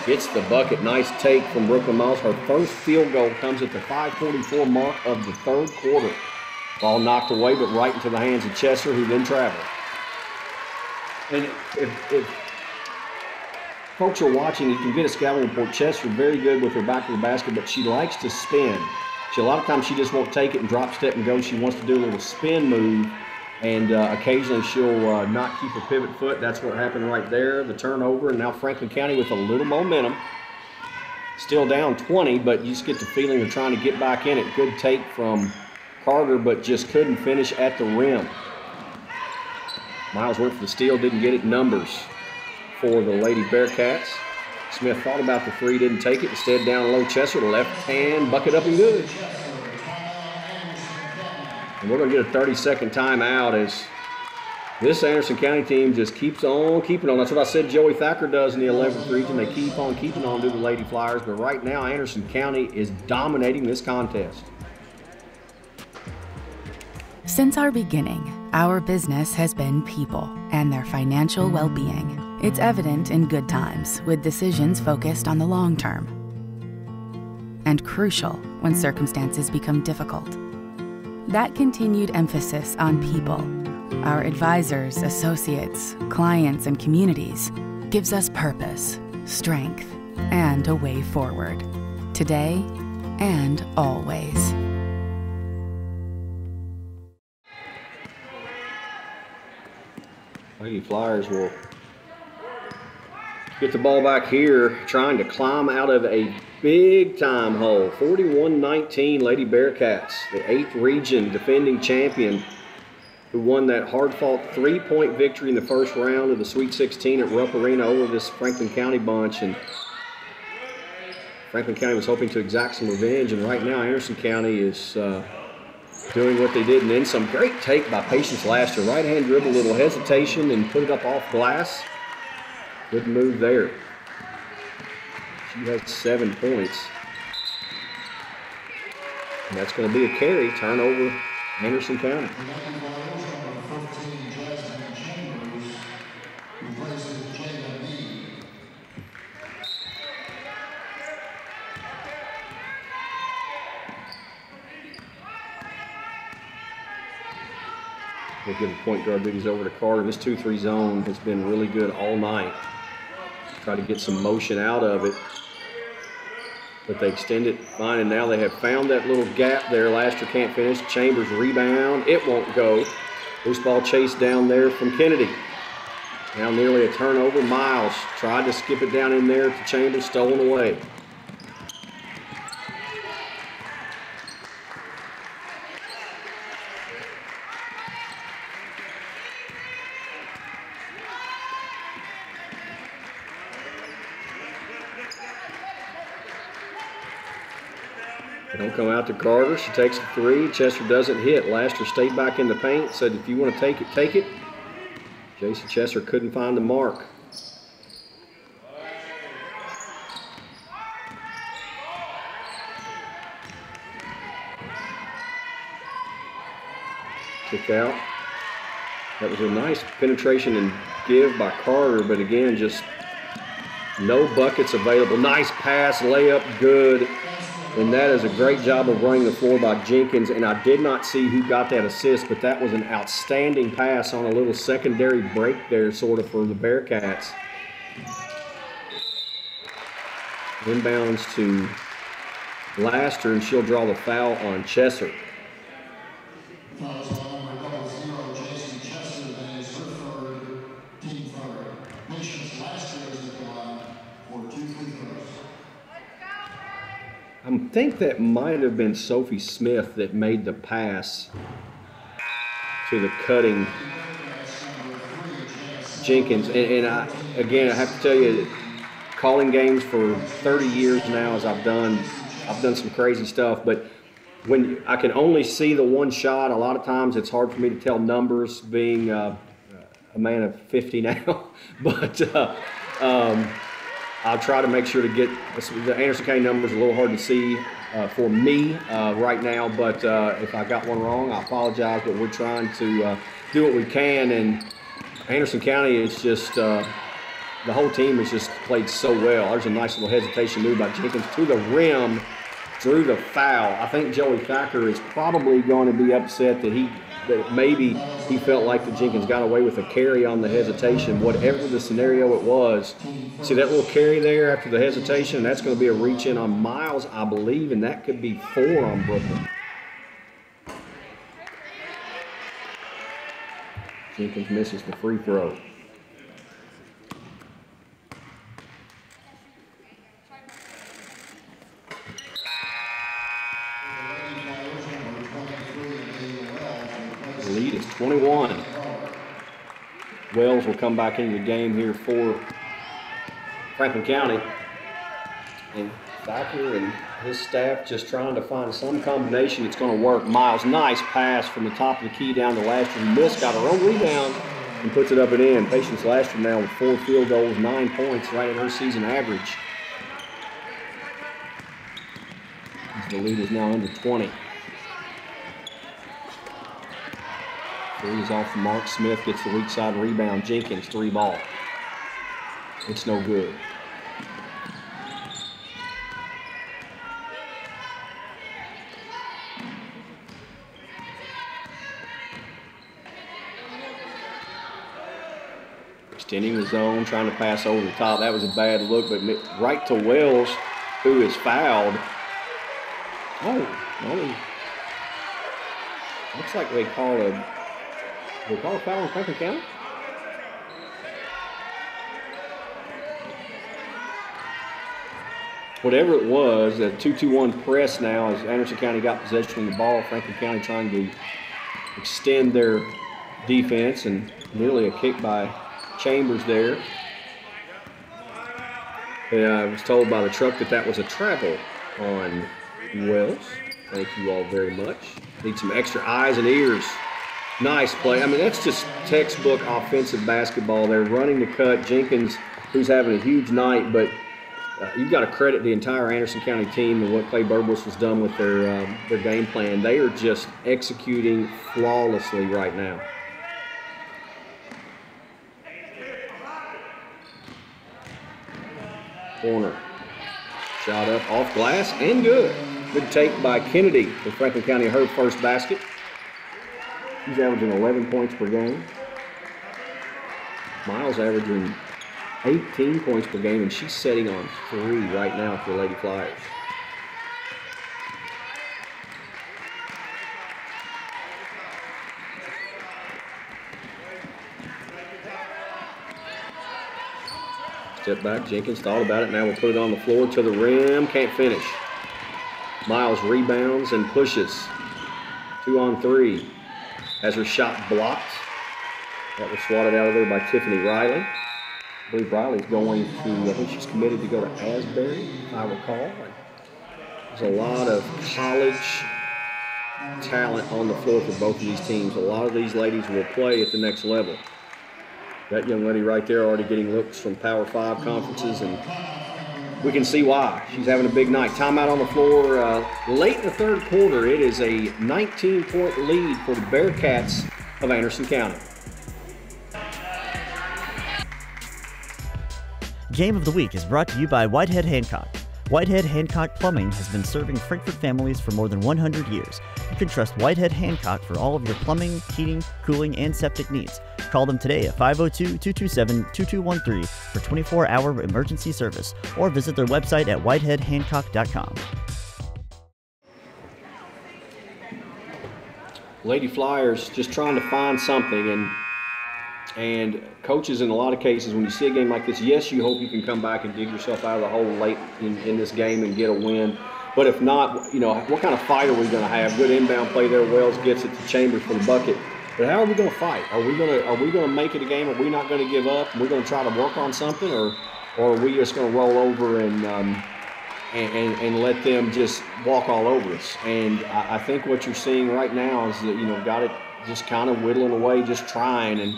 Gets the bucket. Nice take from Brooklyn Miles. Her first field goal comes at the 544 mark of the third quarter. Ball knocked away, but right into the hands of Chesser, who then traveled. And if, if folks are watching, you can get a scouting report. Chesser very good with her back of the basket, but she likes to spin. She a lot of times she just won't take it and drop step and go. She wants to do a little spin move, and uh, occasionally she'll uh, not keep her pivot foot. That's what happened right there. The turnover, and now Franklin County with a little momentum. Still down 20, but you just get the feeling of trying to get back in it. Good take from Carter, but just couldn't finish at the rim. Miles went for the steal, didn't get it. Numbers for the Lady Bearcats. Smith thought about the three, didn't take it. Instead, down low, Chesser, left hand, bucket up and good. And we're going to get a 30 second timeout as this Anderson County team just keeps on keeping on. That's what I said Joey Thacker does in the 11th region. They keep on keeping on to the Lady Flyers. But right now, Anderson County is dominating this contest. Since our beginning, our business has been people and their financial well being. It's evident in good times with decisions focused on the long term, and crucial when circumstances become difficult. That continued emphasis on people, our advisors, associates, clients, and communities, gives us purpose, strength, and a way forward. Today and always. Lady Flyers will get the ball back here, trying to climb out of a big time hole. 41-19 Lady Bearcats, the 8th region defending champion who won that hard-fought three-point victory in the first round of the Sweet 16 at Rupp Arena over this Franklin County bunch. And Franklin County was hoping to exact some revenge, and right now Anderson County is uh, doing what they did, and then some great take by Patience Laster. Right hand dribble, little hesitation, and put it up off glass. Good move there. She has seven points. And that's going to be a carry, turnover, Anderson County. We'll give the point guard duties over to Carter. This 2-3 zone has been really good all night. Try to get some motion out of it. But they extend it fine, and now they have found that little gap there. Laster can't finish. Chambers rebound. It won't go. Loose ball chase down there from Kennedy. Now nearly a turnover. Miles tried to skip it down in there to Chambers, stolen away. Out to Carter. She takes a three. Chesser doesn't hit. Laster stayed back in the paint. Said, if you want to take it, take it. Jason Chesser couldn't find the mark. Kick out. That was a nice penetration and give by Carter, but again, just no buckets available. Nice pass, layup, good. And that is a great job of running the floor by Jenkins. And I did not see who got that assist, but that was an outstanding pass on a little secondary break there, sort of, for the Bearcats. Inbounds to Laster, and she'll draw the foul on Chesser. Fouls on number double zero, Jason Chesser, that is her third, team third. Patience Laster is at the line for two free throws. I think that might have been Sophie Smith that made the pass to the cutting Jenkins. And, and I, again, I have to tell you, calling games for 30 years now, as I've done, I've done some crazy stuff. But when I can only see the one shot, a lot of times it's hard for me to tell numbers, being uh, a man of 50 now. but uh, um, I'll try to make sure to get the Anderson County numbers a little hard to see uh, for me uh, right now. But uh, if I got one wrong, I apologize. But we're trying to uh, do what we can. And Anderson County is just uh, the whole team has just played so well. There's a nice little hesitation move by Jenkins to the rim, drew the foul. I think Joey Thacker is probably going to be upset that he that maybe he felt like the Jenkins got away with a carry on the hesitation, whatever the scenario it was. See that little carry there after the hesitation? That's going to be a reach in on Miles, I believe, and that could be four on Brooklyn. Jenkins misses the free throw. The lead is 21. Wells will come back into the game here for Franklin County. And Thacker and his staff just trying to find some combination that's going to work. Miles, nice pass from the top of the key down to Laster. Miss got her own rebound and puts it up and in. Patience Laster now with four field goals, nine points, right at her season average. The lead is now under 20. Three is off Mark Smith, gets the weak side rebound. Jenkins, three ball. It's no good. Extending the zone, trying to pass over the top. That was a bad look, but right to Wells, who is fouled. Oh, no. Looks like they call a they call a foul in Franklin County? Whatever it was, a 2-2-1 press now as Anderson County got possession of the ball. Franklin County trying to extend their defense and nearly a kick by Chambers there. And I was told by the truck that that was a travel on Wells. Thank you all very much. Need some extra eyes and ears. Nice play. I mean, that's just textbook offensive basketball. They're running the cut. Jenkins, who's having a huge night, but uh, you've got to credit the entire Anderson County team and what Clay Burbus has done with their uh, their game plan. They are just executing flawlessly right now. Corner. Shot up off glass and good. Good take by Kennedy for Franklin County, her first basket. He's averaging 11 points per game. Miles averaging 18 points per game, and she's setting on three right now for the Lady Flyers. Step back, Jenkins thought about it. Now we'll put it on the floor to the rim. Can't finish. Miles rebounds and pushes. Two on three. Has her shot blocked. That was swatted out of there by Tiffany Riley. I believe Riley's going to, I think she's committed to go to Asbury, if I recall. There's a lot of college talent on the floor for both of these teams. A lot of these ladies will play at the next level. That young lady right there already getting looks from Power Five conferences, and we can see why. She's having a big night. Timeout on the floor uh, late in the third quarter. It is a 19 point lead for the Bearcats of Anderson County. Game of the Week is brought to you by Whitehead Hancock. Whitehead Hancock Plumbing has been serving Frankfort families for more than 100 years. You can trust Whitehead Hancock for all of your plumbing, heating, cooling, and septic needs. Call them today at 502 227 2213 for 24 hour emergency service or visit their website at whiteheadhancock.com. Lady Flyers just trying to find something and and coaches in a lot of cases when you see a game like this yes you hope you can come back and dig yourself out of the hole late in, in this game and get a win. But if not you know what kind of fight are we going to have? Good inbound play there wells gets it to chambers for the bucket. But how are we going to fight? Are we going to are we going to make it a game? Are we not going to give up? We're going to try to work on something or or are we just going to roll over and um, and, and, and, let them just walk all over us. And I, I, think what you're seeing right now is that, you know, got it just kind of whittling away, just trying. And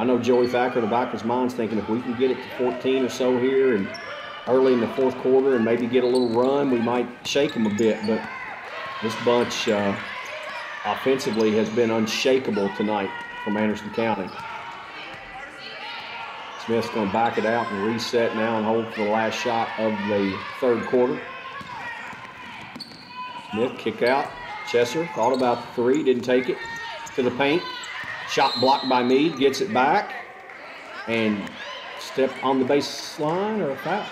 I know Joey Thacker in the back of his mind's thinking if we can get it to 14 or so here and early in the fourth quarter and maybe get a little run, we might shake them a bit. But this bunch uh, offensively has been unshakable tonight from Anderson County. Smith's going to back it out and reset now and hold for the last shot of the third quarter. Smith kick out. Chesser thought about the three, didn't take it to the paint. Shot blocked by Mead, gets it back and step on the baseline or a foul.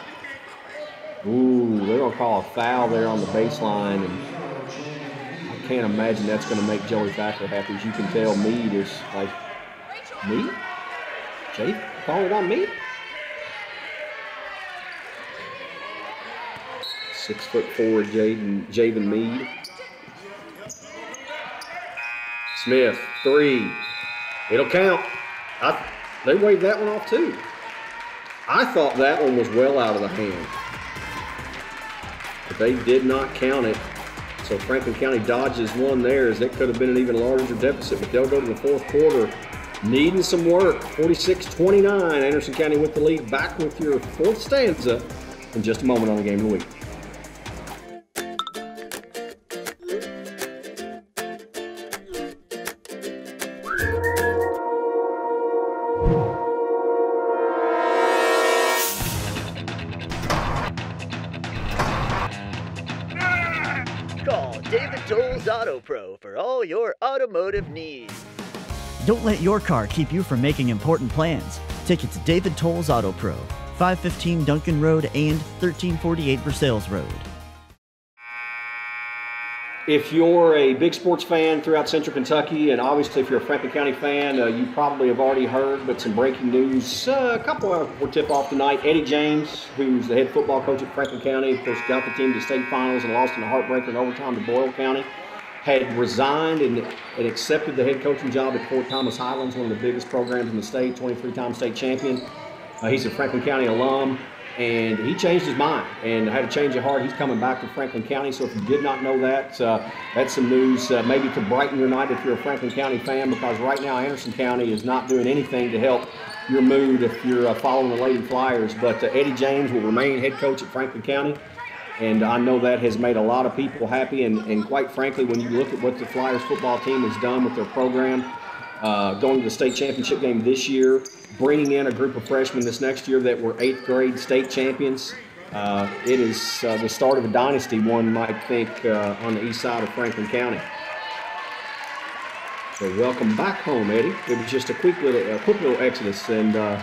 Ooh, they're to call a foul there on the baseline. And I can't imagine that's going to make Joey Thacker happy. As you can tell, Mead is like, Mead? Jay? Call it on me. Six foot four, Jaden Javen Mead. Smith, three. It'll count. I, they waved that one off too. I thought that one was well out of the hand. But they did not count it. So Franklin County dodges one there as it could have been an even larger deficit, but they'll go to the fourth quarter needing some work. 46-29, Anderson County with the lead. Back with your fourth stanza in just a moment on the Game of the Week. Automotive needs. Don't let your car keep you from making important plans. Take it to David Tolles Auto Pro, 515 Duncan Road and 1348 Versailles Road. If you're a big sports fan throughout Central Kentucky, and obviously if you're a Franklin County fan, uh, you probably have already heard, but some breaking news. Uh, a couple of were tip off tonight. Eddie James, who's the head football coach at Franklin County, of course, got the team to state finals and lost in a heartbreaker in overtime to Boyle County had resigned and, and accepted the head coaching job at Fort Thomas Highlands, one of the biggest programs in the state, 23-time state champion. Uh, he's a Franklin County alum, and he changed his mind and had a change of heart. He's coming back to Franklin County. So if you did not know that, uh, that's some news uh, maybe to brighten your night if you're a Franklin County fan, because right now Anderson County is not doing anything to help your mood if you're uh, following the Lady Flyers. But uh, Eddie James will remain head coach at Franklin County. And I know that has made a lot of people happy. And, and quite frankly, when you look at what the Flyers football team has done with their program, uh, going to the state championship game this year, bringing in a group of freshmen this next year that were eighth grade state champions. Uh, it is uh, the start of a dynasty, one might think, uh, on the east side of Franklin County. So welcome back home, Eddie. It was just a quick little, a quick little exodus, and uh,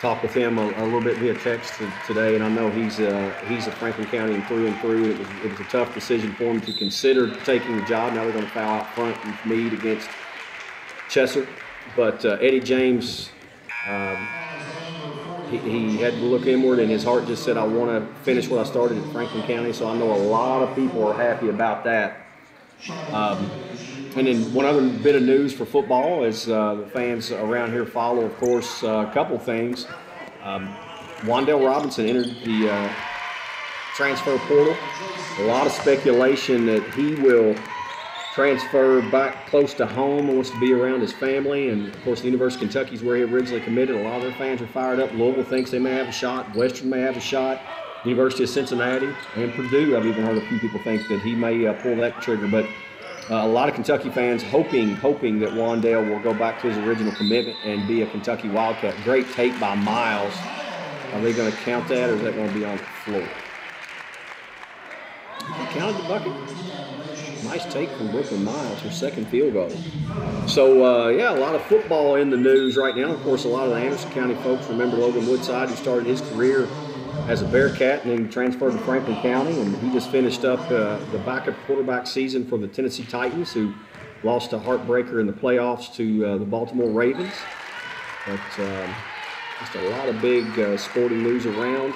talked with him a, a, little bit via text today, and I know he's uh, he's a Franklin County and through and through. It was, it was a tough decision for him to consider taking the job. Now they're going to foul out front with Mead against Chesser, but uh, Eddie James. Um, he, he, had to look inward, and his heart just said, "I want to finish what I started at Franklin County." So I know a lot of people are happy about that. Um, and then one other bit of news for football is uh, the fans around here follow, of course, uh, a couple things. Um, Wan'Dale Robinson entered the uh, transfer portal. A lot of speculation that he will transfer back close to home, and wants to be around his family. And of course, the University of Kentucky is where he originally committed. A lot of their fans are fired up. Louisville thinks they may have a shot. Western may have a shot. University of Cincinnati and Purdue, I've even heard a few people think that he may uh, pull that trigger. But uh, a lot of Kentucky fans hoping hoping that Wan'Dale will go back to his original commitment and be a Kentucky Wildcat. Great take by Miles. Are they going to count that, or is that going to be on the floor? Counted the bucket. Nice take from Brooklyn Miles, her second field goal. So, uh, yeah, a lot of football in the news right now. Of course, a lot of the Anderson County folks remember Logan Woodside, who started his career as a Bearcat and then transferred to Franklin County. And he just finished up uh, the backup quarterback season for the Tennessee Titans, who lost a heartbreaker in the playoffs to uh, the Baltimore Ravens. But um, just a lot of big uh, sporting news around.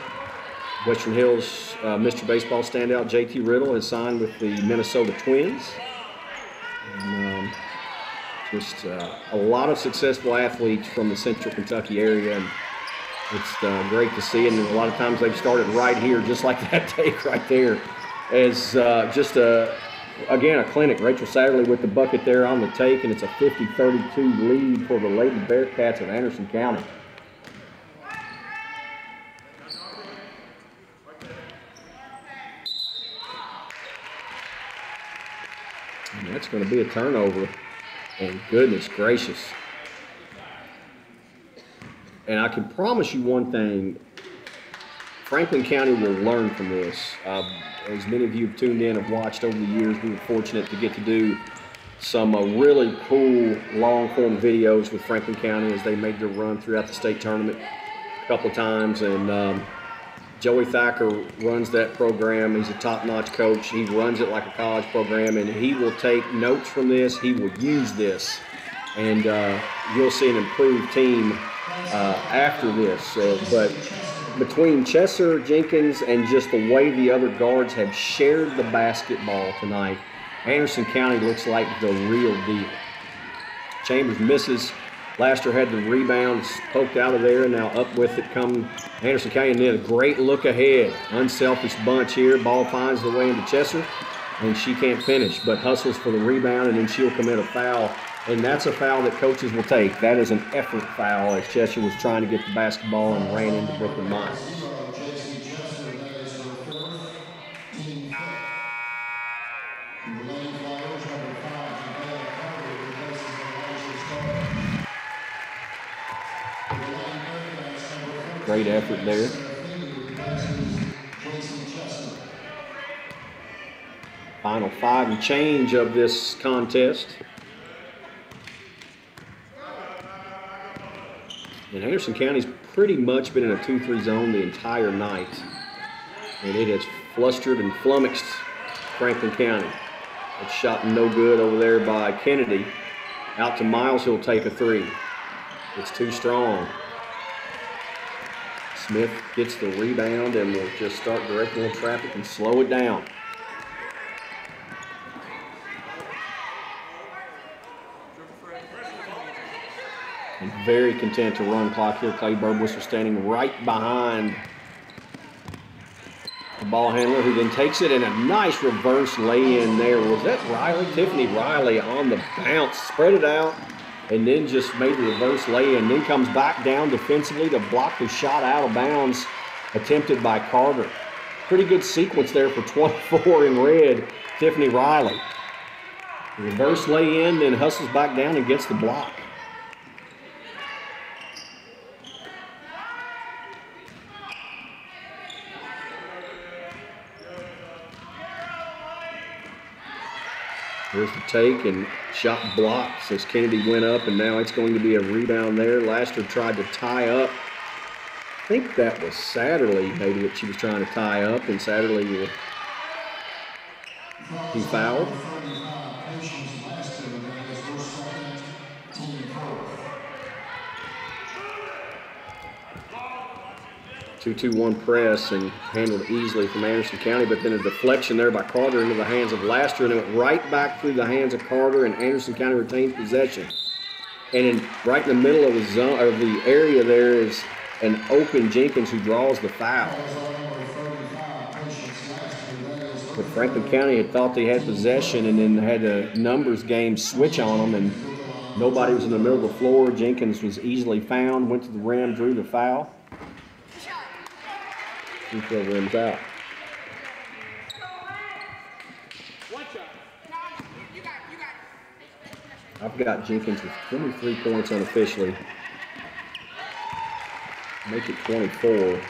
Western Hills uh, Mr. Baseball standout JT Riddle has signed with the Minnesota Twins. And, um, just uh, a lot of successful athletes from the central Kentucky area. And it's uh, great to see. And a lot of times they've started right here, just like that take right there, as uh, just a, again, a clinic. Rachel Satterley with the bucket there on the take, and it's a 50-32 lead for the Lady Bearcats of Anderson County. And that's going to be a turnover. And goodness gracious. And I can promise you one thing Franklin County will learn from this. Uh, as many of you have tuned in and watched over the years, we were fortunate to get to do some uh, really cool long form videos with Franklin County as they made their run throughout the state tournament a couple of times. And um, Joey Thacker runs that program. He's a top notch coach. He runs it like a college program, and he will take notes from this. He will use this, and uh, you'll see an improved team after this. Uh, but between Chesser, Jenkins, and just the way the other guards have shared the basketball tonight, Anderson County looks like the real deal. Chambers misses. Laster had the rebound, poked out of there, and now up with it come Anderson County. And then a great look ahead. Unselfish bunch here. Ball finds the way into Chesser, and she can't finish, but hustles for the rebound, and then she'll commit a foul. And that's a foul that coaches will take. That is an effort foul as Chesser was trying to get the basketball and ran into Brooklyn Miles. Great effort there. Final five and change of this contest. And Anderson County's pretty much been in a 2-3 zone the entire night. And it has flustered and flummoxed Franklin County. It's shot no good over there by Kennedy. Out to Miles, he'll take a three. It's too strong. Smith gets the rebound and will just start directing the traffic and slow it down. Very content to run clock here. Clay Birdwhistell standing right behind the ball handler who then takes it in a nice reverse lay in there. Was that Riley? Tiffany Riley on the bounce, spread it out, and then just made the reverse lay in. Then comes back down defensively to block the shot out of bounds attempted by Carter. Pretty good sequence there for 24 in red, Tiffany Riley. Reverse lay in, then hustles back down and gets the block. Here's the take and shot blocked as Kennedy went up, and now it's going to be a rebound there. Laster tried to tie up. I think that was Satterley, maybe that she was trying to tie up, and Satterley, he fouled. Two-two-one press and handled easily from Anderson County, but then a deflection there by Carter into the hands of Laster, and it went right back through the hands of Carter, and Anderson County retains possession. And in, right in the middle of the zone, of the area there is an open Jenkins who draws the foul. But Franklin County had thought they had possession and then had a numbers game switch on them, and nobody was in the middle of the floor. Jenkins was easily found, went to the rim, drew the foul. Free throw rims out. I've got Jenkins with 23 points unofficially. Make it 24.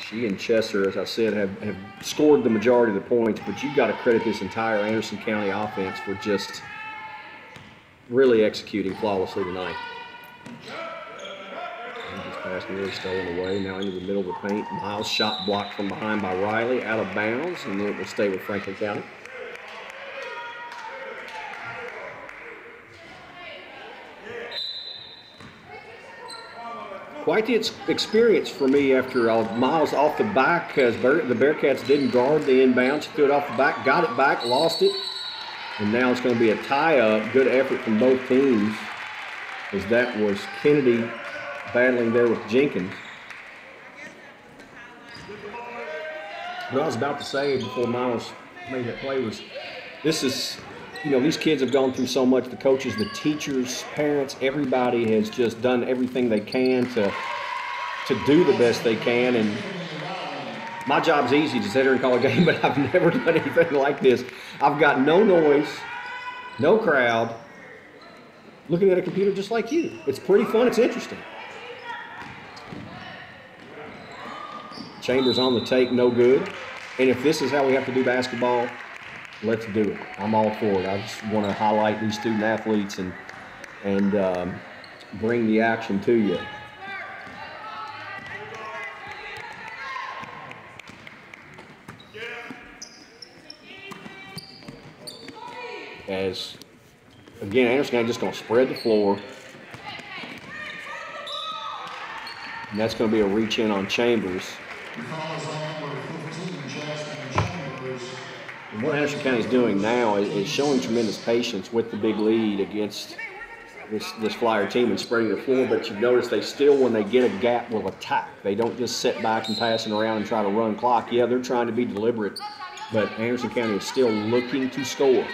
She and Chesser, as I said, have, have scored the majority of the points, but you've got to credit this entire Anderson County offense for just really executing flawlessly tonight. Just really stolen away. Now into the middle of the paint. Miles shot blocked from behind by Riley, out of bounds, and it will stay with Franklin County. Quite the experience for me after uh, Miles off the back because the Bearcats didn't guard the inbounds. Threw it off the back, got it back, lost it, and now it's going to be a tie-up. Good effort from both teams as that was Kennedy battling there with Jenkins. What I was about to say before Miles made that play was this is, you know, these kids have gone through so much. The coaches, the teachers, parents, everybody has just done everything they can to to do the best they can. And my job's easy to sit here and call a game, but I've never done anything like this. I've got no noise, no crowd, looking at a computer just like you. It's pretty fun. It's interesting. Chambers on the take, no good. And if this is how we have to do basketball, let's do it. I'm all for it. I just want to highlight these student athletes and and um, bring the action to you. As again, Anderson just going to spread the floor. And that's going to be a reach in on Chambers. What Anderson County is doing now is, is showing tremendous patience with the big lead against this, this Flyer team and spreading the floor. But you've noticed they still, when they get a gap, will attack. They don't just sit back and pass it around and try to run clock. Yeah, they're trying to be deliberate, but Anderson County is still looking to score.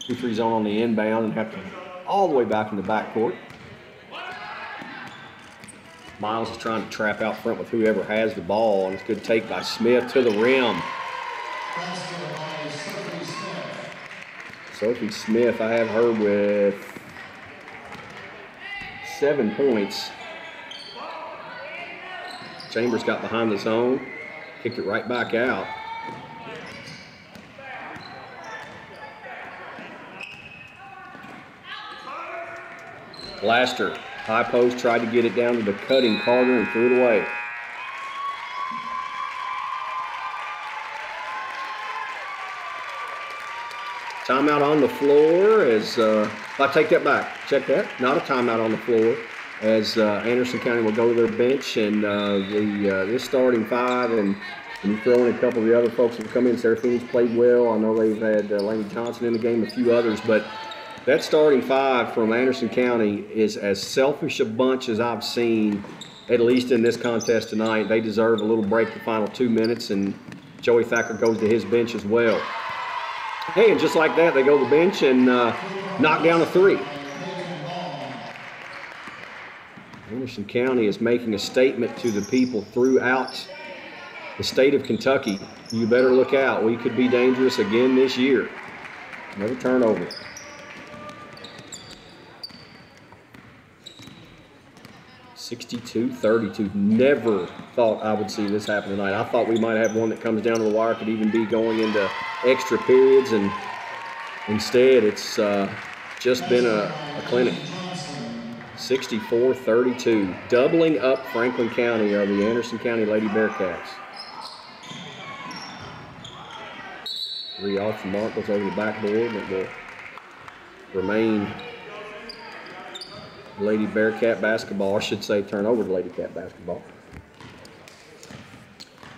2-3 zone on the inbound and have to all the way back in the backcourt. Miles is trying to trap out front with whoever has the ball, and it's a good take by Smith to the rim. Sophie Smith, I have her with seven points. Chambers got behind the zone, kicked it right back out. Laster, high post, tried to get it down to the cutting Carter and threw it away. Timeout on the floor as, uh, I take that back. Check that. Not a timeout on the floor as uh, Anderson County will go to their bench and uh, the uh, this starting five and, and you throw in a couple of the other folks that have come in. Seraphini's played well. I know they've had uh, Laney Johnson in the game, a few others, but that starting five from Anderson County is as selfish a bunch as I've seen, at least in this contest tonight. They deserve a little break the final two minutes, and Joey Thacker goes to his bench as well. Hey, and just like that, they go to the bench and uh, knock down a three. Anderson County is making a statement to the people throughout the state of Kentucky. You better look out. We could be dangerous again this year. Another turnover. Sixty-two, thirty-two. Never thought I would see this happen tonight. I thought we might have one that comes down to the wire, could even be going into extra periods, and instead it's uh, just been a, a clinic. 64-32. Doubling up Franklin County are the Anderson County Lady Bearcats. Three off the mark goes over the backboard, but will remain Lady Bearcat basketball. I should say turn over to Lady Cat basketball.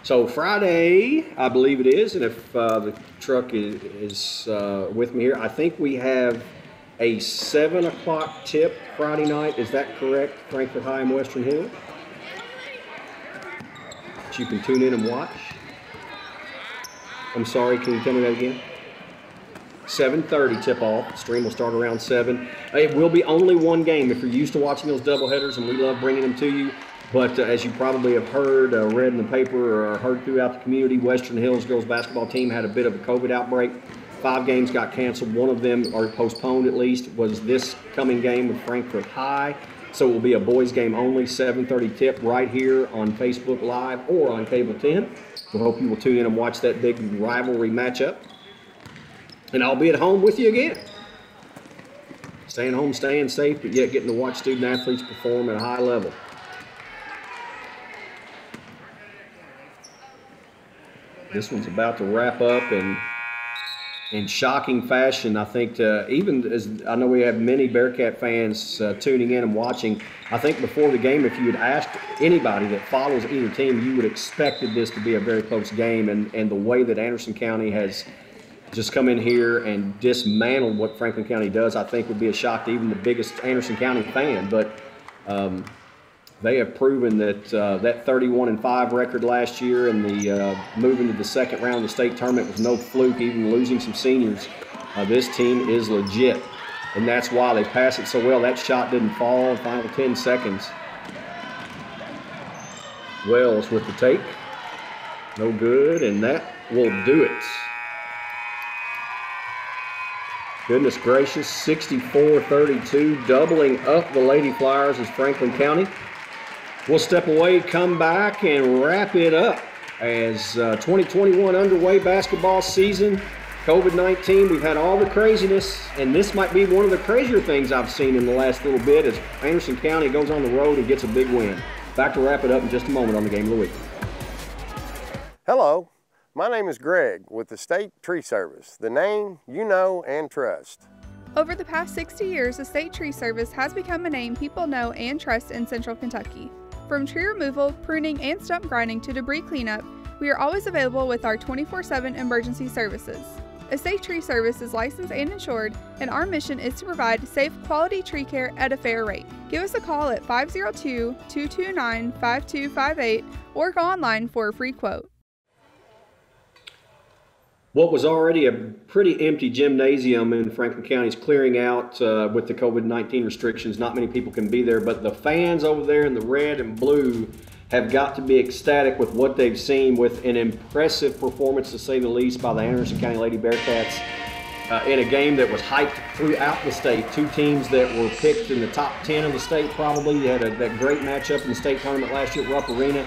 So Friday, I believe it is, and if uh, the truck is, is uh, with me here, I think we have a 7 o'clock tip Friday night. Is that correct, Frankfort High and Western Hill? That you can tune in and watch. I'm sorry, can you tell me that again? 7.30 tip-off. Stream will start around 7. It will be only one game if you're used to watching those doubleheaders, and we love bringing them to you. But uh, as you probably have heard, uh, read in the paper, or heard throughout the community, Western Hills girls basketball team had a bit of a COVID outbreak. Five games got canceled. One of them, or postponed at least, was this coming game with Frankfort High. So it will be a boys game only, 7:30 tip right here on Facebook Live or on Cable 10. We hope you will tune in and watch that big rivalry matchup. And I'll be at home with you again. Staying home, staying safe, but yet getting to watch student athletes perform at a high level. This one's about to wrap up and in shocking fashion. I think even as I know we have many Bearcat fans uh, tuning in and watching. I think before the game, if you had asked anybody that follows either team, you would expected this to be a very close game. And, and the way that Anderson County has just come in here and dismantle what Franklin County does, I think would be a shock to even the biggest Anderson County fan. But um, they have proven that uh, that 31 and 5 record last year and the uh, moving to the second round of the state tournament was no fluke, even losing some seniors. Uh, this team is legit, and that's why they pass it so well. That shot didn't fall. In final 10 seconds. Wells with the take, no good, and that will do it. Goodness gracious, 64-32, doubling up the Lady Flyers as Franklin County. We'll step away, come back, and wrap it up as uh, 2021 underway basketball season. COVID 19, we've had all the craziness, and this might be one of the crazier things I've seen in the last little bit as Anderson County goes on the road and gets a big win. Back to wrap it up in just a moment on the Game of the Week. Hello, my name is Greg with the State Tree Service, the name you know and trust. Over the past 60 years, the State Tree Service has become a name people know and trust in central Kentucky. From tree removal, pruning, and stump grinding to debris cleanup, we are always available with our 24 7 emergency services. Estate Tree Service is licensed and insured, and our mission is to provide safe, quality tree care at a fair rate. Give us a call at 502 229 5258 or go online for a free quote. What was already a pretty empty gymnasium in Franklin County is clearing out uh, with the COVID 19 restrictions. Not many people can be there, but the fans over there in the red and blue have got to be ecstatic with what they've seen with an impressive performance, to say the least, by the Anderson County Lady Bearcats uh, in a game that was hyped throughout the state. Two teams that were picked in the top 10 of the state, probably. They had a, that great matchup in the state tournament last year at Rupp Arena.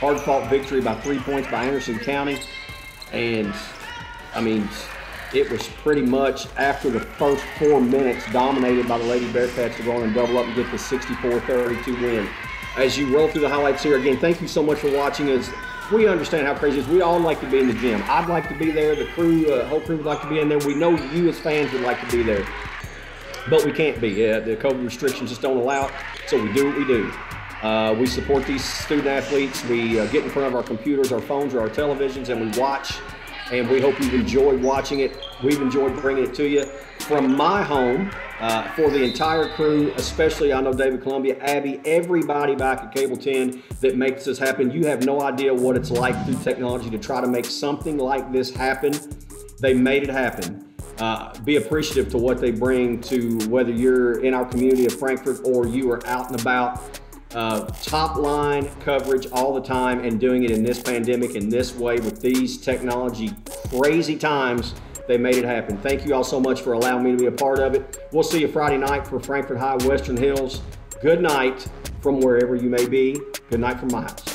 Hard fought victory by three points by Anderson County. And I mean, it was pretty much after the first four minutes dominated by the Lady Bearcats to go on and double up and get the 64-32 win. As you roll through the highlights here, again, thank you so much for watching us. We understand how crazy it is. We all like to be in the gym. I'd like to be there. The crew, uh, whole crew would like to be in there. We know you as fans would like to be there. But we can't be. Uh, the COVID restrictions just don't allow it. So we do what we do. Uh, we support these student athletes. We uh, get in front of our computers, our phones, or our televisions, and we watch and we hope you've enjoyed watching it. We've enjoyed bringing it to you from my home uh, for the entire crew, especially I know David Columbia, Abby, everybody back at Cable 10 that makes this happen. You have no idea what it's like through technology to try to make something like this happen. They made it happen. Uh, be appreciative to what they bring to whether you're in our community of Frankfort or you are out and about uh, top line coverage all the time and doing it in this pandemic in this way with these technology crazy times. They made it happen. Thank you all so much for allowing me to be a part of it. We'll see you Friday night for Frankfort High Western Hills. Good night from wherever you may be. Good night from my house.